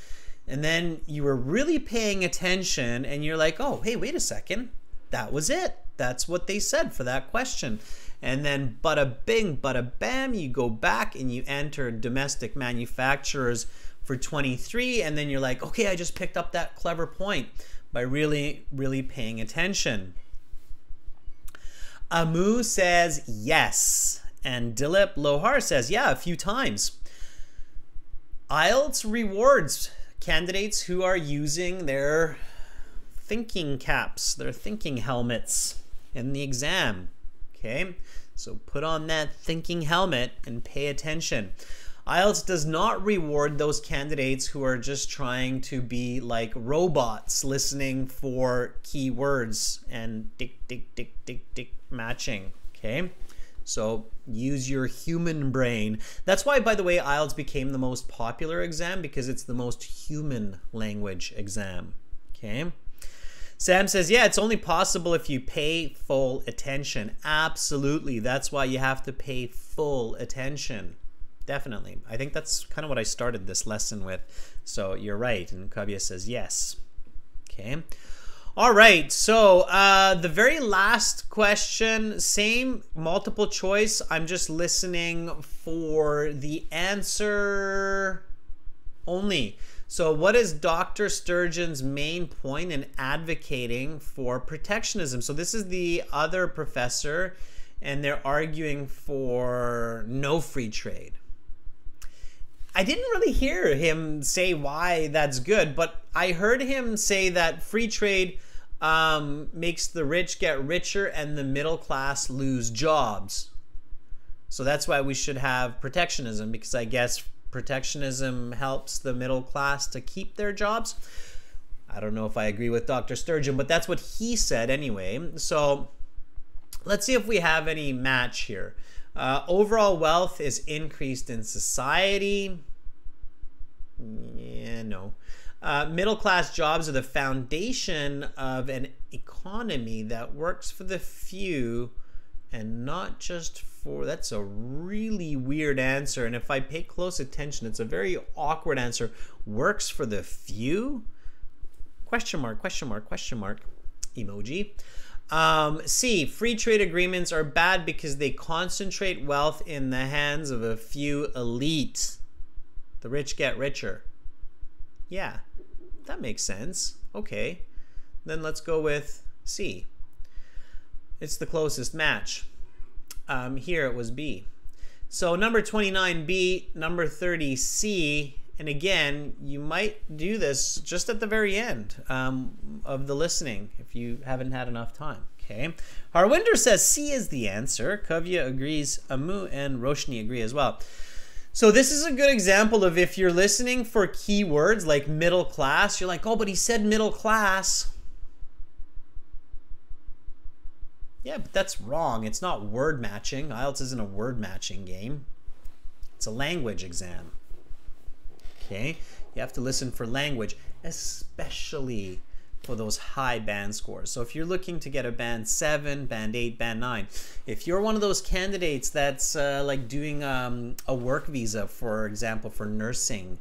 And then you were really paying attention and you're like, oh, hey, wait a second. That was it. That's what they said for that question. And then bada bing, bada bam, you go back and you enter domestic manufacturers for 23. And then you're like, okay, I just picked up that clever point by really, really paying attention. Amu says yes. And Dilip Lohar says, yeah, a few times. IELTS rewards candidates who are using their thinking caps, their thinking helmets in the exam. Okay, so put on that thinking helmet and pay attention. IELTS does not reward those candidates who are just trying to be like robots listening for keywords and tick, tick, tick, tick, tick matching. Okay, so use your human brain. That's why, by the way, IELTS became the most popular exam because it's the most human language exam. Okay. Sam says, yeah, it's only possible if you pay full attention. Absolutely. That's why you have to pay full attention. Definitely. I think that's kind of what I started this lesson with. So you're right. And Kavya says, yes. Okay. All right. So uh, the very last question, same multiple choice. I'm just listening for the answer only. So, what is Dr. Sturgeon's main point in advocating for protectionism? So, this is the other professor, and they're arguing for no free trade. I didn't really hear him say why that's good, but I heard him say that free trade um, makes the rich get richer and the middle class lose jobs. So that's why we should have protectionism because I guess protectionism helps the middle class to keep their jobs. I don't know if I agree with Dr. Sturgeon, but that's what he said anyway. So let's see if we have any match here. Uh, overall wealth is increased in society. Yeah, no. Uh, middle class jobs are the foundation of an economy that works for the few and not just for that's a really weird answer and if i pay close attention it's a very awkward answer works for the few question mark question mark question mark emoji um, C. Free trade agreements are bad because they concentrate wealth in the hands of a few elite. The rich get richer. Yeah, that makes sense. Okay. Then let's go with C. It's the closest match. Um, here it was B. So number 29, B, number 30, C, and again, you might do this just at the very end um, of the listening if you haven't had enough time. Okay. Harwinder says C is the answer. Kavya agrees. Amu and Roshni agree as well. So this is a good example of if you're listening for keywords like middle class, you're like, oh, but he said middle class. Yeah, but that's wrong. It's not word matching. IELTS isn't a word matching game. It's a language exam. Okay? You have to listen for language, especially for those high band scores. So if you're looking to get a band 7, band 8, band 9, if you're one of those candidates that's uh, like doing um, a work visa, for example, for nursing,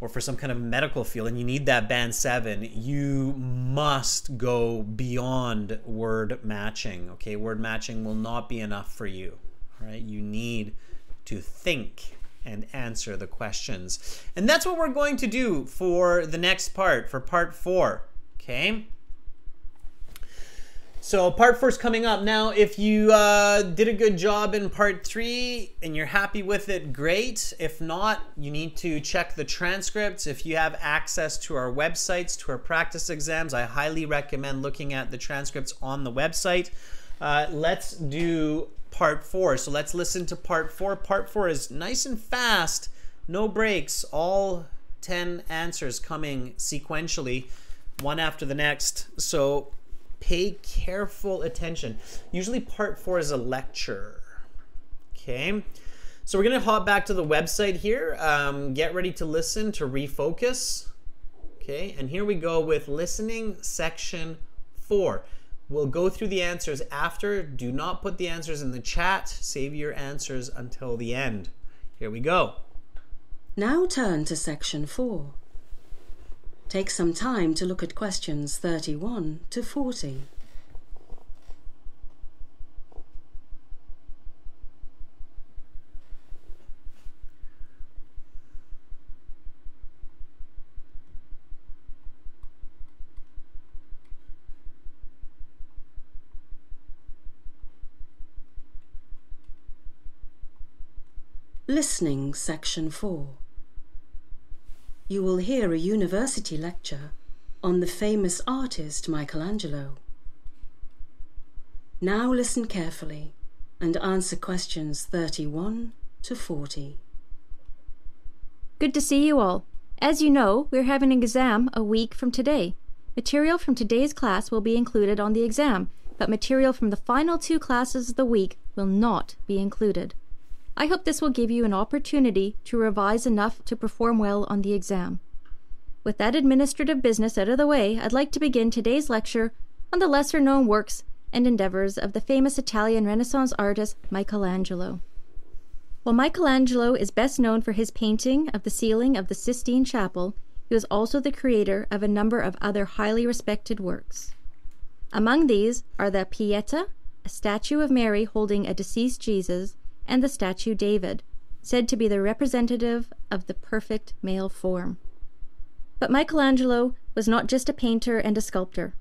or for some kind of medical field and you need that band 7 you must go beyond word matching okay? Word matching will not be enough for you all right? You need to think and answer the questions. And that's what we're going to do for the next part for part 4 okay so part four is coming up now. If you uh, did a good job in part three and you're happy with it, great. If not, you need to check the transcripts. If you have access to our websites, to our practice exams, I highly recommend looking at the transcripts on the website. Uh, let's do part four. So let's listen to part four. Part four is nice and fast, no breaks, all 10 answers coming sequentially, one after the next. So pay careful attention. Usually part four is a lecture. Okay. So we're going to hop back to the website here. Um, get ready to listen to refocus. Okay. And here we go with listening section four. We'll go through the answers after. Do not put the answers in the chat. Save your answers until the end. Here we go. Now turn to section 4. Take some time to look at questions 31 to 40. Listening Section 4 you will hear a university lecture on the famous artist Michelangelo. Now listen carefully and answer questions 31 to 40. Good to see you all. As you know, we're having an exam a week from today. Material from today's class will be included on the exam, but material from the final two classes of the week will not be included. I hope this will give you an opportunity to revise enough to perform well on the exam. With that administrative business out of the way, I'd like to begin today's lecture on the lesser known works and endeavors of the famous Italian Renaissance artist Michelangelo. While Michelangelo is best known for his painting of the ceiling of the Sistine Chapel, he was also the creator of a number of other highly respected works. Among these are the Pieta, a statue of Mary holding a deceased Jesus, and the statue David, said to be the representative of the perfect male form. But Michelangelo was not just a painter and a sculptor.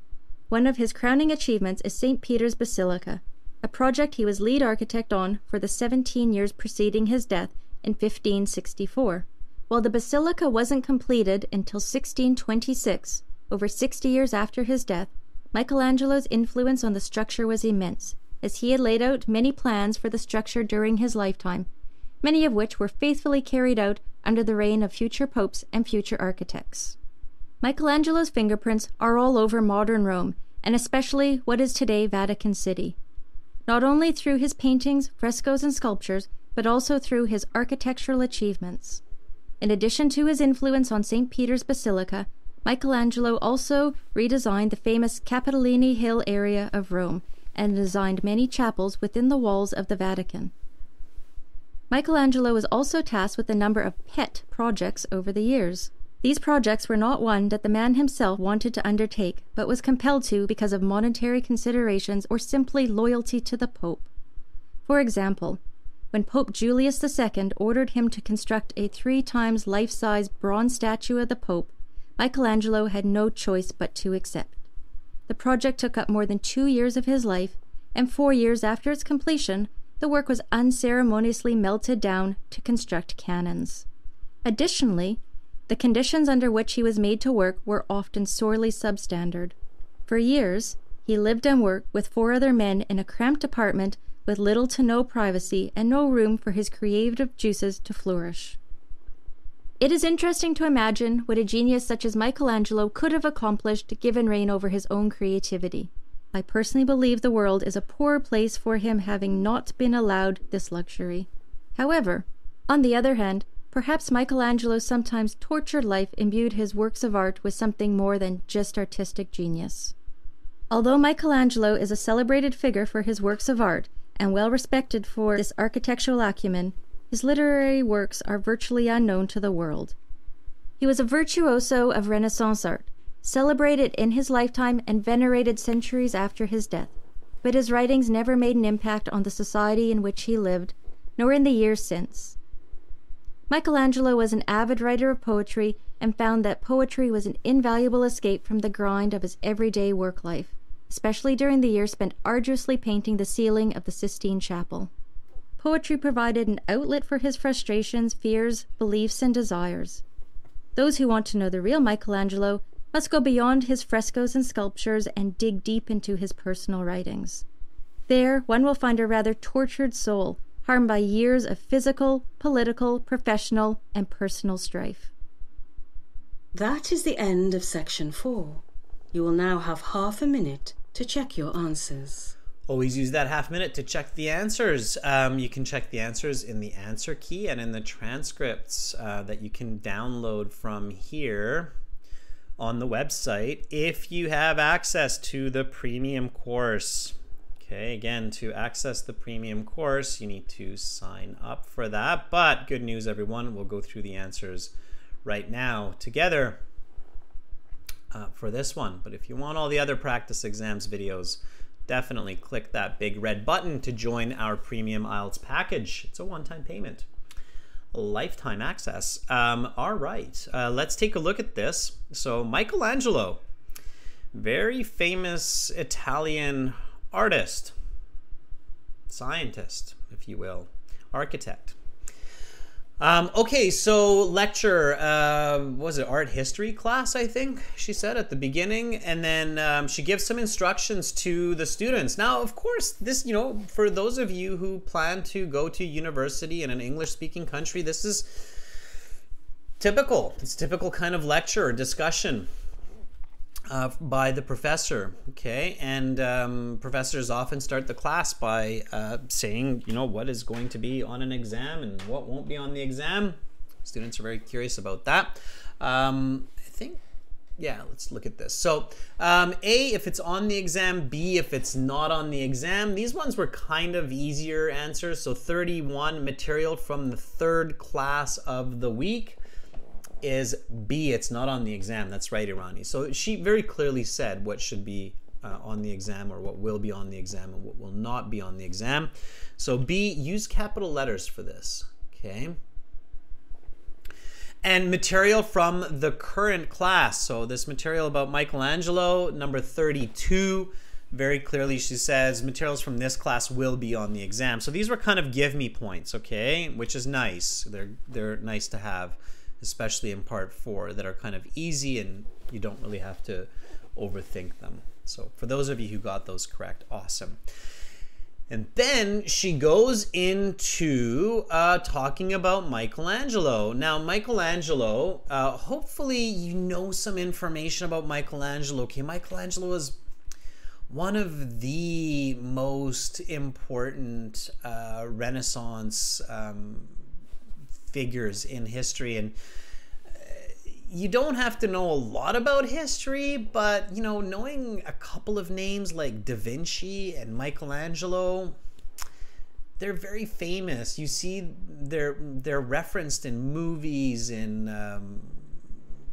One of his crowning achievements is St. Peter's Basilica, a project he was lead architect on for the 17 years preceding his death in 1564. While the basilica wasn't completed until 1626, over 60 years after his death, Michelangelo's influence on the structure was immense, as he had laid out many plans for the structure during his lifetime, many of which were faithfully carried out under the reign of future popes and future architects. Michelangelo's fingerprints are all over modern Rome, and especially what is today Vatican City. Not only through his paintings, frescoes, and sculptures, but also through his architectural achievements. In addition to his influence on St. Peter's Basilica, Michelangelo also redesigned the famous Capitoline Hill area of Rome and designed many chapels within the walls of the Vatican. Michelangelo was also tasked with a number of pet projects over the years. These projects were not one that the man himself wanted to undertake, but was compelled to because of monetary considerations or simply loyalty to the Pope. For example, when Pope Julius II ordered him to construct a three times life size bronze statue of the Pope, Michelangelo had no choice but to accept. The project took up more than two years of his life, and four years after its completion, the work was unceremoniously melted down to construct cannons. Additionally, the conditions under which he was made to work were often sorely substandard. For years, he lived and worked with four other men in a cramped apartment with little to no privacy and no room for his creative juices to flourish. It is interesting to imagine what a genius such as Michelangelo could have accomplished given rein over his own creativity. I personally believe the world is a poor place for him having not been allowed this luxury. However, on the other hand, Perhaps Michelangelo's sometimes tortured life imbued his works of art with something more than just artistic genius. Although Michelangelo is a celebrated figure for his works of art and well respected for his architectural acumen, his literary works are virtually unknown to the world. He was a virtuoso of Renaissance art, celebrated in his lifetime and venerated centuries after his death, but his writings never made an impact on the society in which he lived, nor in the years since. Michelangelo was an avid writer of poetry and found that poetry was an invaluable escape from the grind of his everyday work life, especially during the years spent arduously painting the ceiling of the Sistine Chapel. Poetry provided an outlet for his frustrations, fears, beliefs, and desires. Those who want to know the real Michelangelo must go beyond his frescoes and sculptures and dig deep into his personal writings. There, one will find a rather tortured soul harmed by years of physical, political, professional, and personal strife. That is the end of section four. You will now have half a minute to check your answers. Always use that half minute to check the answers. Um, you can check the answers in the answer key and in the transcripts uh, that you can download from here on the website if you have access to the premium course. Okay, again, to access the premium course, you need to sign up for that. But good news, everyone, we'll go through the answers right now together uh, for this one. But if you want all the other practice exams videos, definitely click that big red button to join our premium IELTS package. It's a one time payment, lifetime access. Um, all right, uh, let's take a look at this. So, Michelangelo, very famous Italian artist, scientist, if you will, architect. Um, okay, so lecture, uh, was it art history class? I think she said at the beginning, and then um, she gives some instructions to the students. Now, of course, this you know, for those of you who plan to go to university in an English-speaking country, this is typical. It's typical kind of lecture or discussion uh, by the professor. Okay, and um, professors often start the class by uh, saying, you know, what is going to be on an exam and what won't be on the exam. Students are very curious about that. Um, I think, yeah, let's look at this. So, um, A, if it's on the exam, B, if it's not on the exam. These ones were kind of easier answers. So, 31 material from the third class of the week is B, it's not on the exam. That's right, Irani. So she very clearly said what should be uh, on the exam or what will be on the exam and what will not be on the exam. So B, use capital letters for this, okay? And material from the current class. So this material about Michelangelo, number 32, very clearly she says materials from this class will be on the exam. So these were kind of give me points, okay? Which is nice. They're, they're nice to have especially in part four, that are kind of easy and you don't really have to overthink them. So, for those of you who got those correct, awesome. And then she goes into uh, talking about Michelangelo. Now, Michelangelo, uh, hopefully, you know some information about Michelangelo. Okay, Michelangelo was one of the most important uh, Renaissance um, figures in history and uh, you don't have to know a lot about history, but you know, knowing a couple of names like Da Vinci and Michelangelo, they're very famous. You see, they're they're referenced in movies, in um,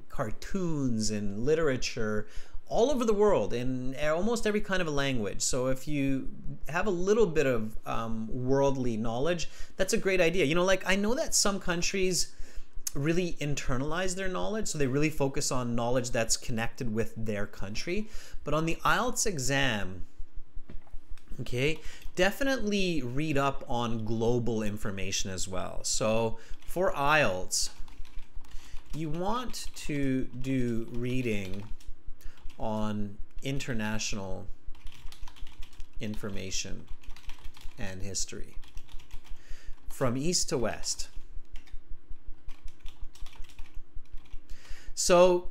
cartoons, in literature, all over the world in almost every kind of a language. So if you have a little bit of um, worldly knowledge, that's a great idea. You know, like I know that some countries really internalize their knowledge, so they really focus on knowledge that's connected with their country. But on the IELTS exam, okay, definitely read up on global information as well. So for IELTS, you want to do reading on international information and history from east to west. So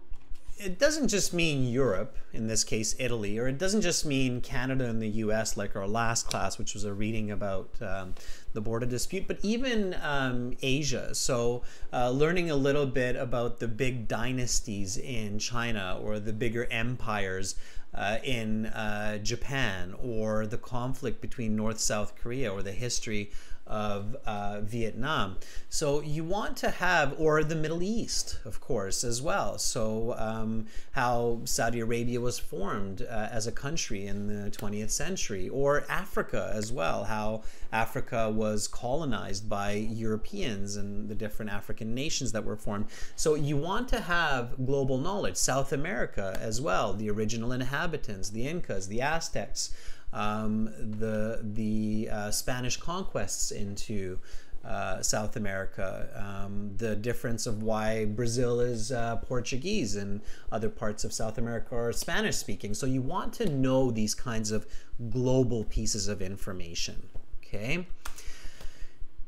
it doesn't just mean Europe, in this case Italy, or it doesn't just mean Canada and the US, like our last class, which was a reading about um, the border dispute, but even um, Asia. So, uh, learning a little bit about the big dynasties in China or the bigger empires. Uh, in uh, Japan, or the conflict between North South Korea, or the history of uh, Vietnam. So you want to have, or the Middle East, of course, as well. So um, how Saudi Arabia was formed uh, as a country in the 20th century, or Africa as well, how Africa was colonized by Europeans and the different African nations that were formed. So you want to have global knowledge. South America as well, the original inhabitants, the Incas, the Aztecs um, the the uh, Spanish conquests into uh, South America, um, the difference of why Brazil is uh, Portuguese and other parts of South America are Spanish speaking. So you want to know these kinds of global pieces of information. Okay.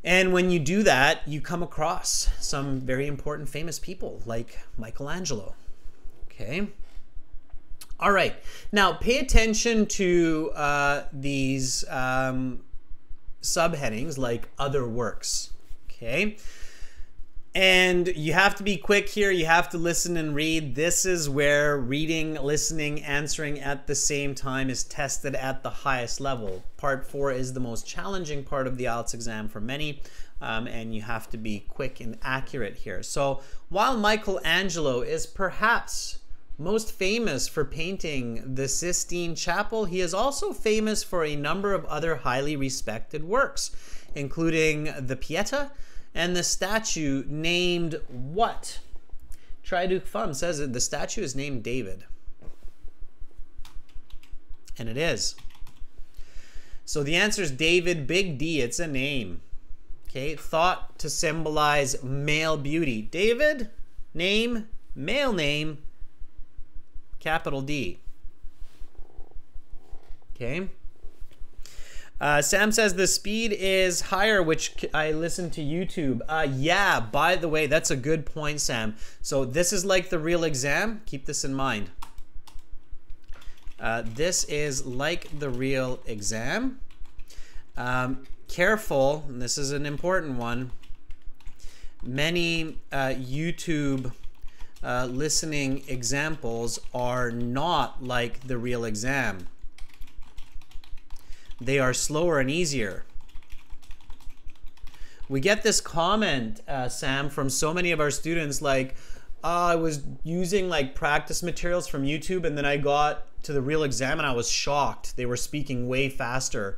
And when you do that, you come across some very important famous people like Michelangelo. Okay. All right. Now, pay attention to uh, these um, subheadings like other works. Okay. And you have to be quick here. You have to listen and read. This is where reading, listening, answering at the same time is tested at the highest level. Part four is the most challenging part of the IELTS exam for many. Um, and you have to be quick and accurate here. So while Michelangelo is perhaps most famous for painting the Sistine Chapel, he is also famous for a number of other highly respected works, including the Pieta and the statue named what? Triduc Fum says that the statue is named David. And it is. So the answer is David, big D. It's a name. Okay, thought to symbolize male beauty. David, name, male name, capital D. Okay. Uh, Sam says the speed is higher, which I listen to YouTube. Uh, yeah, by the way, that's a good point, Sam. So this is like the real exam. Keep this in mind. Uh, this is like the real exam. Um, careful, this is an important one. Many uh, YouTube uh, listening examples are not like the real exam. They are slower and easier. We get this comment, uh, Sam, from so many of our students like, oh, I was using like practice materials from YouTube and then I got to the real exam and I was shocked. They were speaking way faster.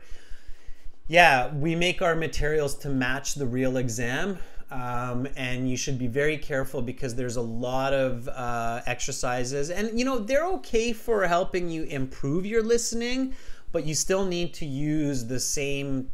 Yeah, we make our materials to match the real exam. Um, and you should be very careful because there's a lot of uh, exercises. And you know they're okay for helping you improve your listening but you still need to use the same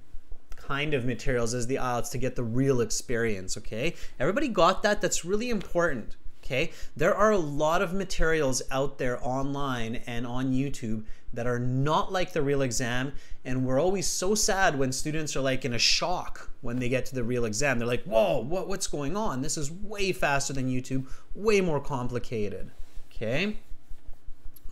kind of materials as the IELTS to get the real experience okay? Everybody got that? That's really important okay? There are a lot of materials out there online and on YouTube that are not like the real exam and we're always so sad when students are like in a shock when they get to the real exam they're like whoa what, what's going on this is way faster than youtube way more complicated okay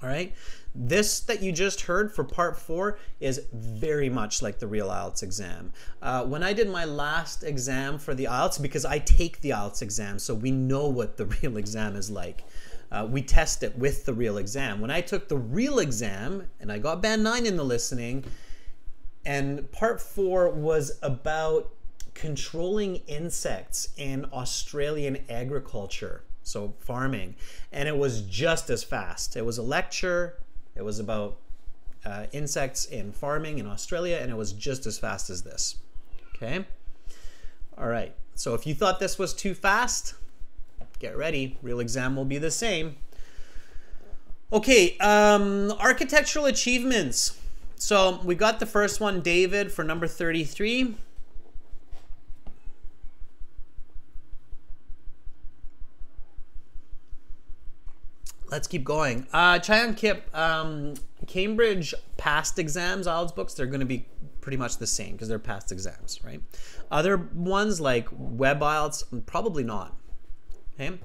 all right this that you just heard for part four is very much like the real IELTS exam. Uh, when I did my last exam for the IELTS, because I take the IELTS exam, so we know what the real exam is like. Uh, we test it with the real exam. When I took the real exam and I got band nine in the listening, and part four was about controlling insects in Australian agriculture, so farming. And it was just as fast. It was a lecture, it was about uh, insects in farming in Australia, and it was just as fast as this. Okay? All right. So if you thought this was too fast, get ready. Real exam will be the same. Okay, um, architectural achievements. So we got the first one, David, for number 33. Let's keep going. Uh, Chayan Kip, um, Cambridge past exams, IELTS books, they're going to be pretty much the same because they're past exams, right? Other ones like Web IELTS, probably not. Okay.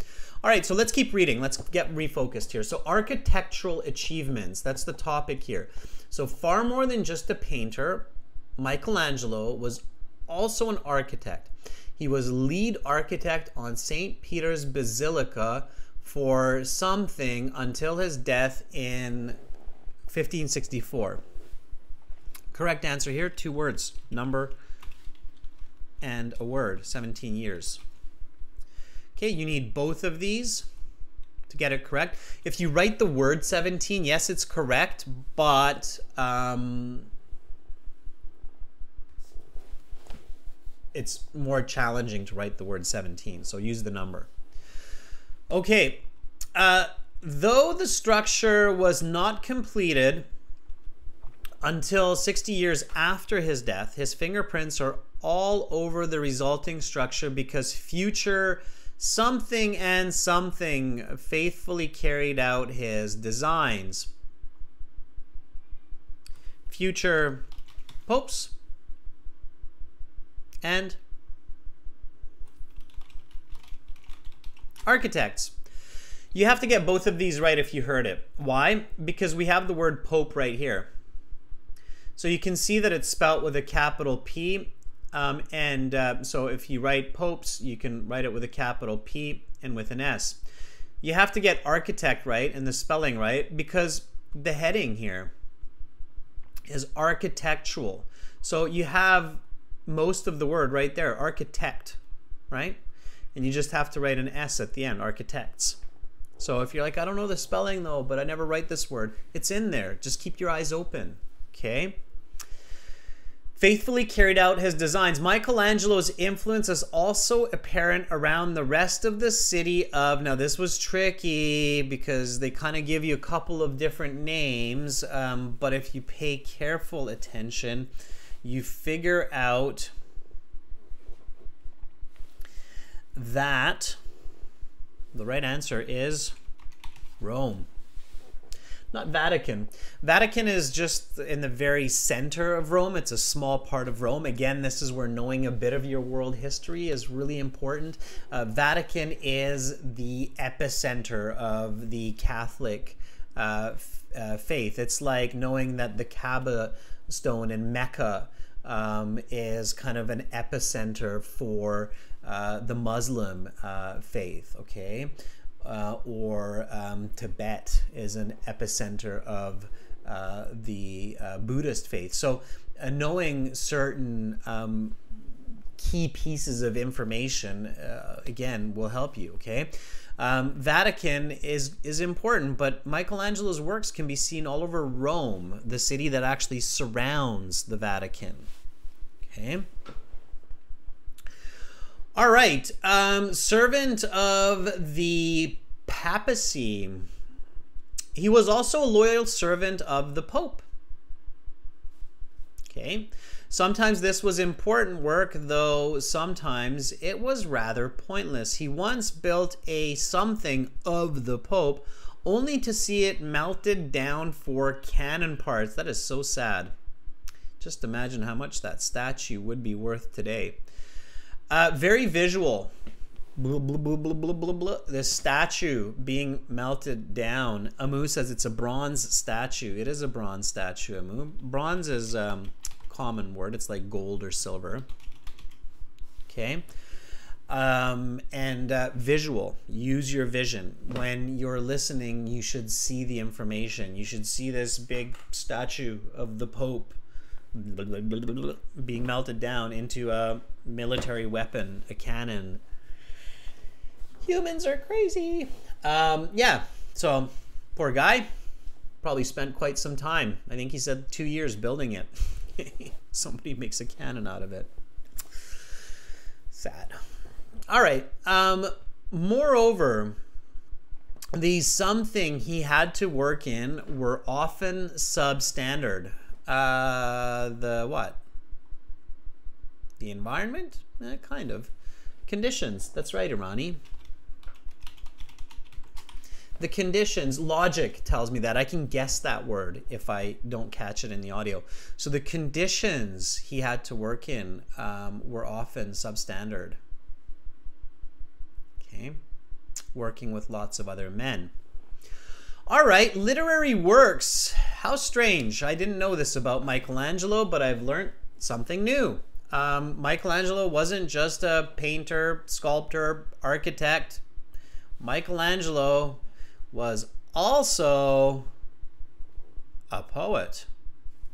All right, so let's keep reading. Let's get refocused here. So, architectural achievements, that's the topic here. So, far more than just a painter, Michelangelo was also an architect. He was lead architect on St. Peter's Basilica for something until his death in 1564. Correct answer here two words number and a word 17 years. Okay, you need both of these to get it correct. If you write the word 17, yes, it's correct, but um, it's more challenging to write the word 17, so use the number. Okay, uh, though the structure was not completed until 60 years after his death, his fingerprints are all over the resulting structure because future something and something faithfully carried out his designs. Future popes and architects. You have to get both of these right if you heard it. Why? Because we have the word pope right here. So you can see that it's spelt with a capital P um, and uh, so if you write popes, you can write it with a capital P and with an S. You have to get architect right and the spelling right because the heading here is architectural. So you have most of the word right there, architect, right? And you just have to write an S at the end, architects. So if you're like, I don't know the spelling though, but I never write this word, it's in there. Just keep your eyes open, okay? Faithfully carried out his designs. Michelangelo's influence is also apparent around the rest of the city of. Now, this was tricky because they kind of give you a couple of different names, um, but if you pay careful attention, you figure out that the right answer is Rome not Vatican. Vatican is just in the very center of Rome. It's a small part of Rome. Again, this is where knowing a bit of your world history is really important. Uh, Vatican is the epicenter of the Catholic uh, uh, faith. It's like knowing that the Kaaba stone in Mecca um, is kind of an epicenter for uh, the Muslim uh, faith. Okay uh, or um, Tibet is an epicenter of uh, the uh, Buddhist faith. So, uh, knowing certain um, key pieces of information, uh, again, will help you, okay? Um, Vatican is is important, but Michelangelo's works can be seen all over Rome, the city that actually surrounds the Vatican. Okay. All right. Um, servant of the papacy. He was also a loyal servant of the Pope. Okay. Sometimes this was important work, though sometimes it was rather pointless. He once built a something of the Pope only to see it melted down for cannon parts. That is so sad. Just imagine how much that statue would be worth today. Uh, very visual. Blah, blah, blah. This statue being melted down. Amu says it's a bronze statue. It is a bronze statue, Amu. Bronze is um, common word. It's like gold or silver. Okay. Um, and uh, visual. Use your vision. When you're listening, you should see the information. You should see this big statue of the Pope being melted down into a military weapon, a cannon. Humans are crazy. Um, yeah, so poor guy probably spent quite some time. I think he said two years building it. Somebody makes a cannon out of it. Sad. All right. Um, moreover, the something he had to work in were often substandard. Uh, the what? The environment? Eh, kind of. Conditions. That's right, Irani. The conditions, logic tells me that. I can guess that word if I don't catch it in the audio. So the conditions he had to work in um, were often substandard. Okay. working with lots of other men. All right, literary works. How strange. I didn't know this about Michelangelo, but I've learned something new. Um, Michelangelo wasn't just a painter, sculptor, architect. Michelangelo was also a poet.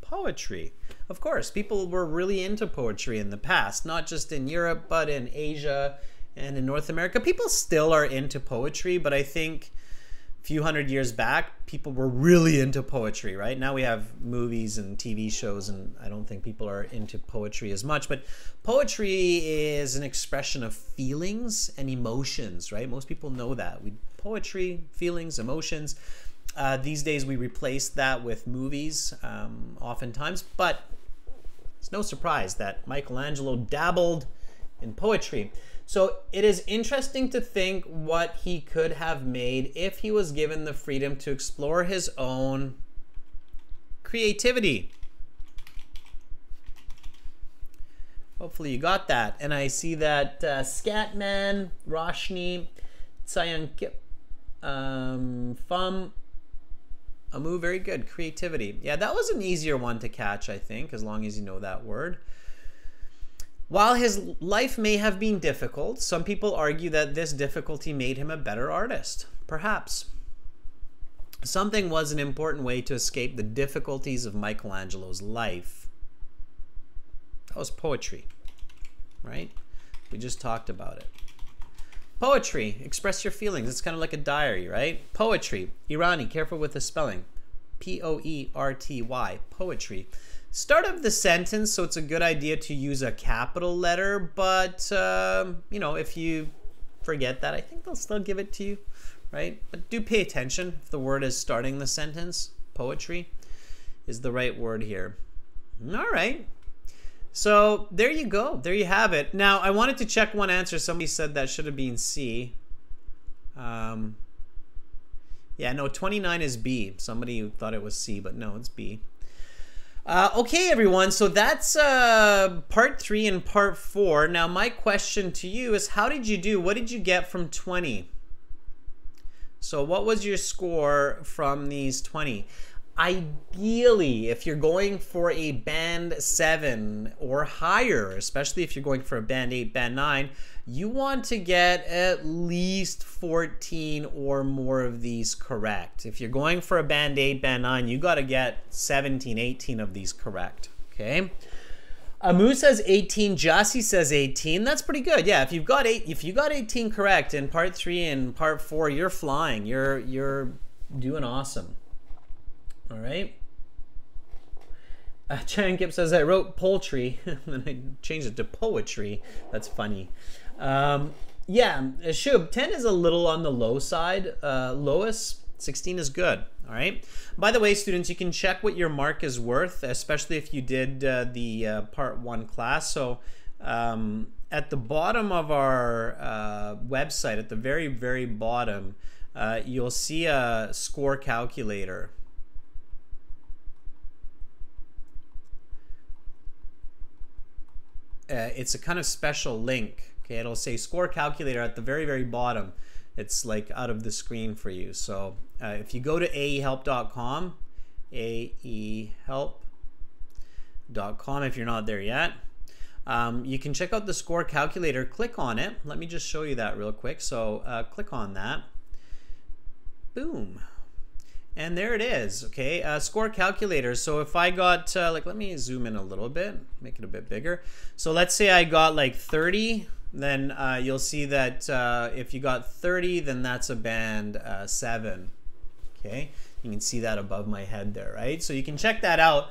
Poetry. Of course, people were really into poetry in the past, not just in Europe, but in Asia and in North America. People still are into poetry, but I think few hundred years back, people were really into poetry, right? Now we have movies and TV shows, and I don't think people are into poetry as much. But poetry is an expression of feelings and emotions, right? Most people know that. We poetry, feelings, emotions. Uh, these days we replace that with movies, um, oftentimes, but it's no surprise that Michelangelo dabbled in poetry. So it is interesting to think what he could have made if he was given the freedom to explore his own creativity. Hopefully you got that. And I see that uh, Scatman, Roshni, Tsayankip, um, Fum, Amu, very good. Creativity. Yeah, that was an easier one to catch, I think, as long as you know that word. While his life may have been difficult, some people argue that this difficulty made him a better artist. Perhaps. Something was an important way to escape the difficulties of Michelangelo's life. That was poetry, right? We just talked about it. Poetry, express your feelings. It's kind of like a diary, right? Poetry, Irani, careful with the spelling. P O E R T Y, poetry. Start of the sentence, so it's a good idea to use a capital letter, but, uh, you know, if you forget that, I think they'll still give it to you, right? But do pay attention if the word is starting the sentence. Poetry is the right word here. All right. So there you go. There you have it. Now, I wanted to check one answer. Somebody said that should have been C. Um, yeah, no, 29 is B. Somebody thought it was C, but no, it's B. Uh, okay, everyone, so that's uh, part three and part four. Now, my question to you is how did you do? What did you get from 20? So, what was your score from these 20? Ideally, if you're going for a band 7 or higher, especially if you're going for a band 8, band 9, you want to get at least 14 or more of these correct. If you're going for a band 8, band 9, you got to get 17, 18 of these correct. Okay. Amu says 18, Jassy says 18. That's pretty good. Yeah, if you've got eight if you got 18 correct in part 3 and part 4, you're flying. You're you're doing awesome. All right. Uh, Chan Kip says I wrote poultry and I changed it to poetry. That's funny. Um, yeah, Shub, 10 is a little on the low side. Uh, Lois, 16 is good. All right. By the way, students, you can check what your mark is worth, especially if you did uh, the uh, part one class. So um, at the bottom of our uh, website, at the very, very bottom, uh, you'll see a score calculator. Uh, it's a kind of special link Okay, it'll say score calculator at the very, very bottom. It's like out of the screen for you. So uh, if you go to aehelp.com, aehelp.com if you're not there yet, um, you can check out the score calculator. Click on it. Let me just show you that real quick. So uh, click on that. Boom. And there it is, okay? Uh, score calculator. So if I got, uh, like, let me zoom in a little bit, make it a bit bigger. So let's say I got like 30 then uh, you'll see that uh, if you got 30, then that's a band uh, 7. Okay, you can see that above my head there, right? So you can check that out.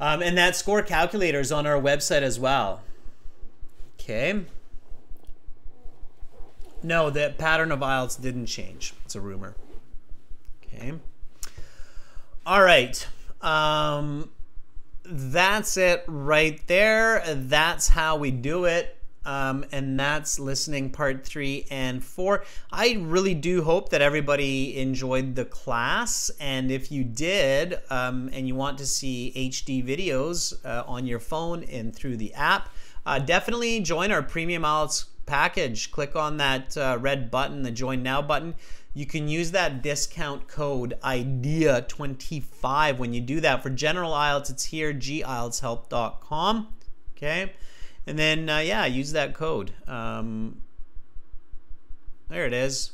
Um, and that score calculator is on our website as well. Okay. No, the pattern of IELTS didn't change. It's a rumor. Okay. All right. Um, that's it right there. That's how we do it. Um, and that's listening part three and four. I really do hope that everybody enjoyed the class. And if you did, um, and you want to see HD videos uh, on your phone and through the app, uh, definitely join our Premium IELTS package, click on that uh, red button, the join now button. You can use that discount code IDEA25 when you do that. For general IELTS, it's here, gieltshelp.com. Okay. And then, uh, yeah, use that code. Um, there it is.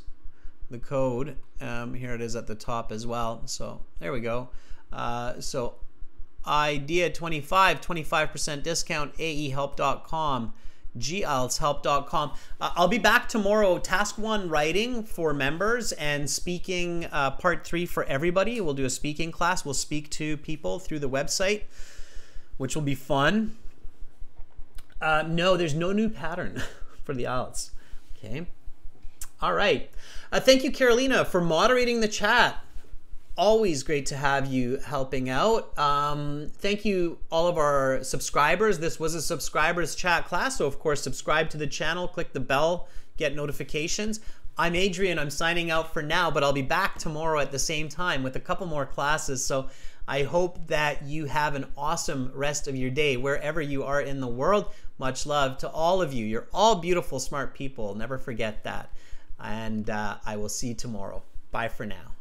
The code. Um, here it is at the top as well. So there we go. Uh, so idea 25 25% discount aehelp.com gieltshelp.com uh, i'll be back tomorrow task one writing for members and speaking uh, part three for everybody we'll do a speaking class we'll speak to people through the website which will be fun uh, no there's no new pattern for the IELTS okay all right uh, thank you carolina for moderating the chat always great to have you helping out. Um, thank you, all of our subscribers. This was a subscribers chat class, so of course, subscribe to the channel, click the bell, get notifications. I'm Adrian. I'm signing out for now, but I'll be back tomorrow at the same time with a couple more classes. So I hope that you have an awesome rest of your day wherever you are in the world. Much love to all of you. You're all beautiful, smart people. Never forget that. And uh, I will see you tomorrow. Bye for now.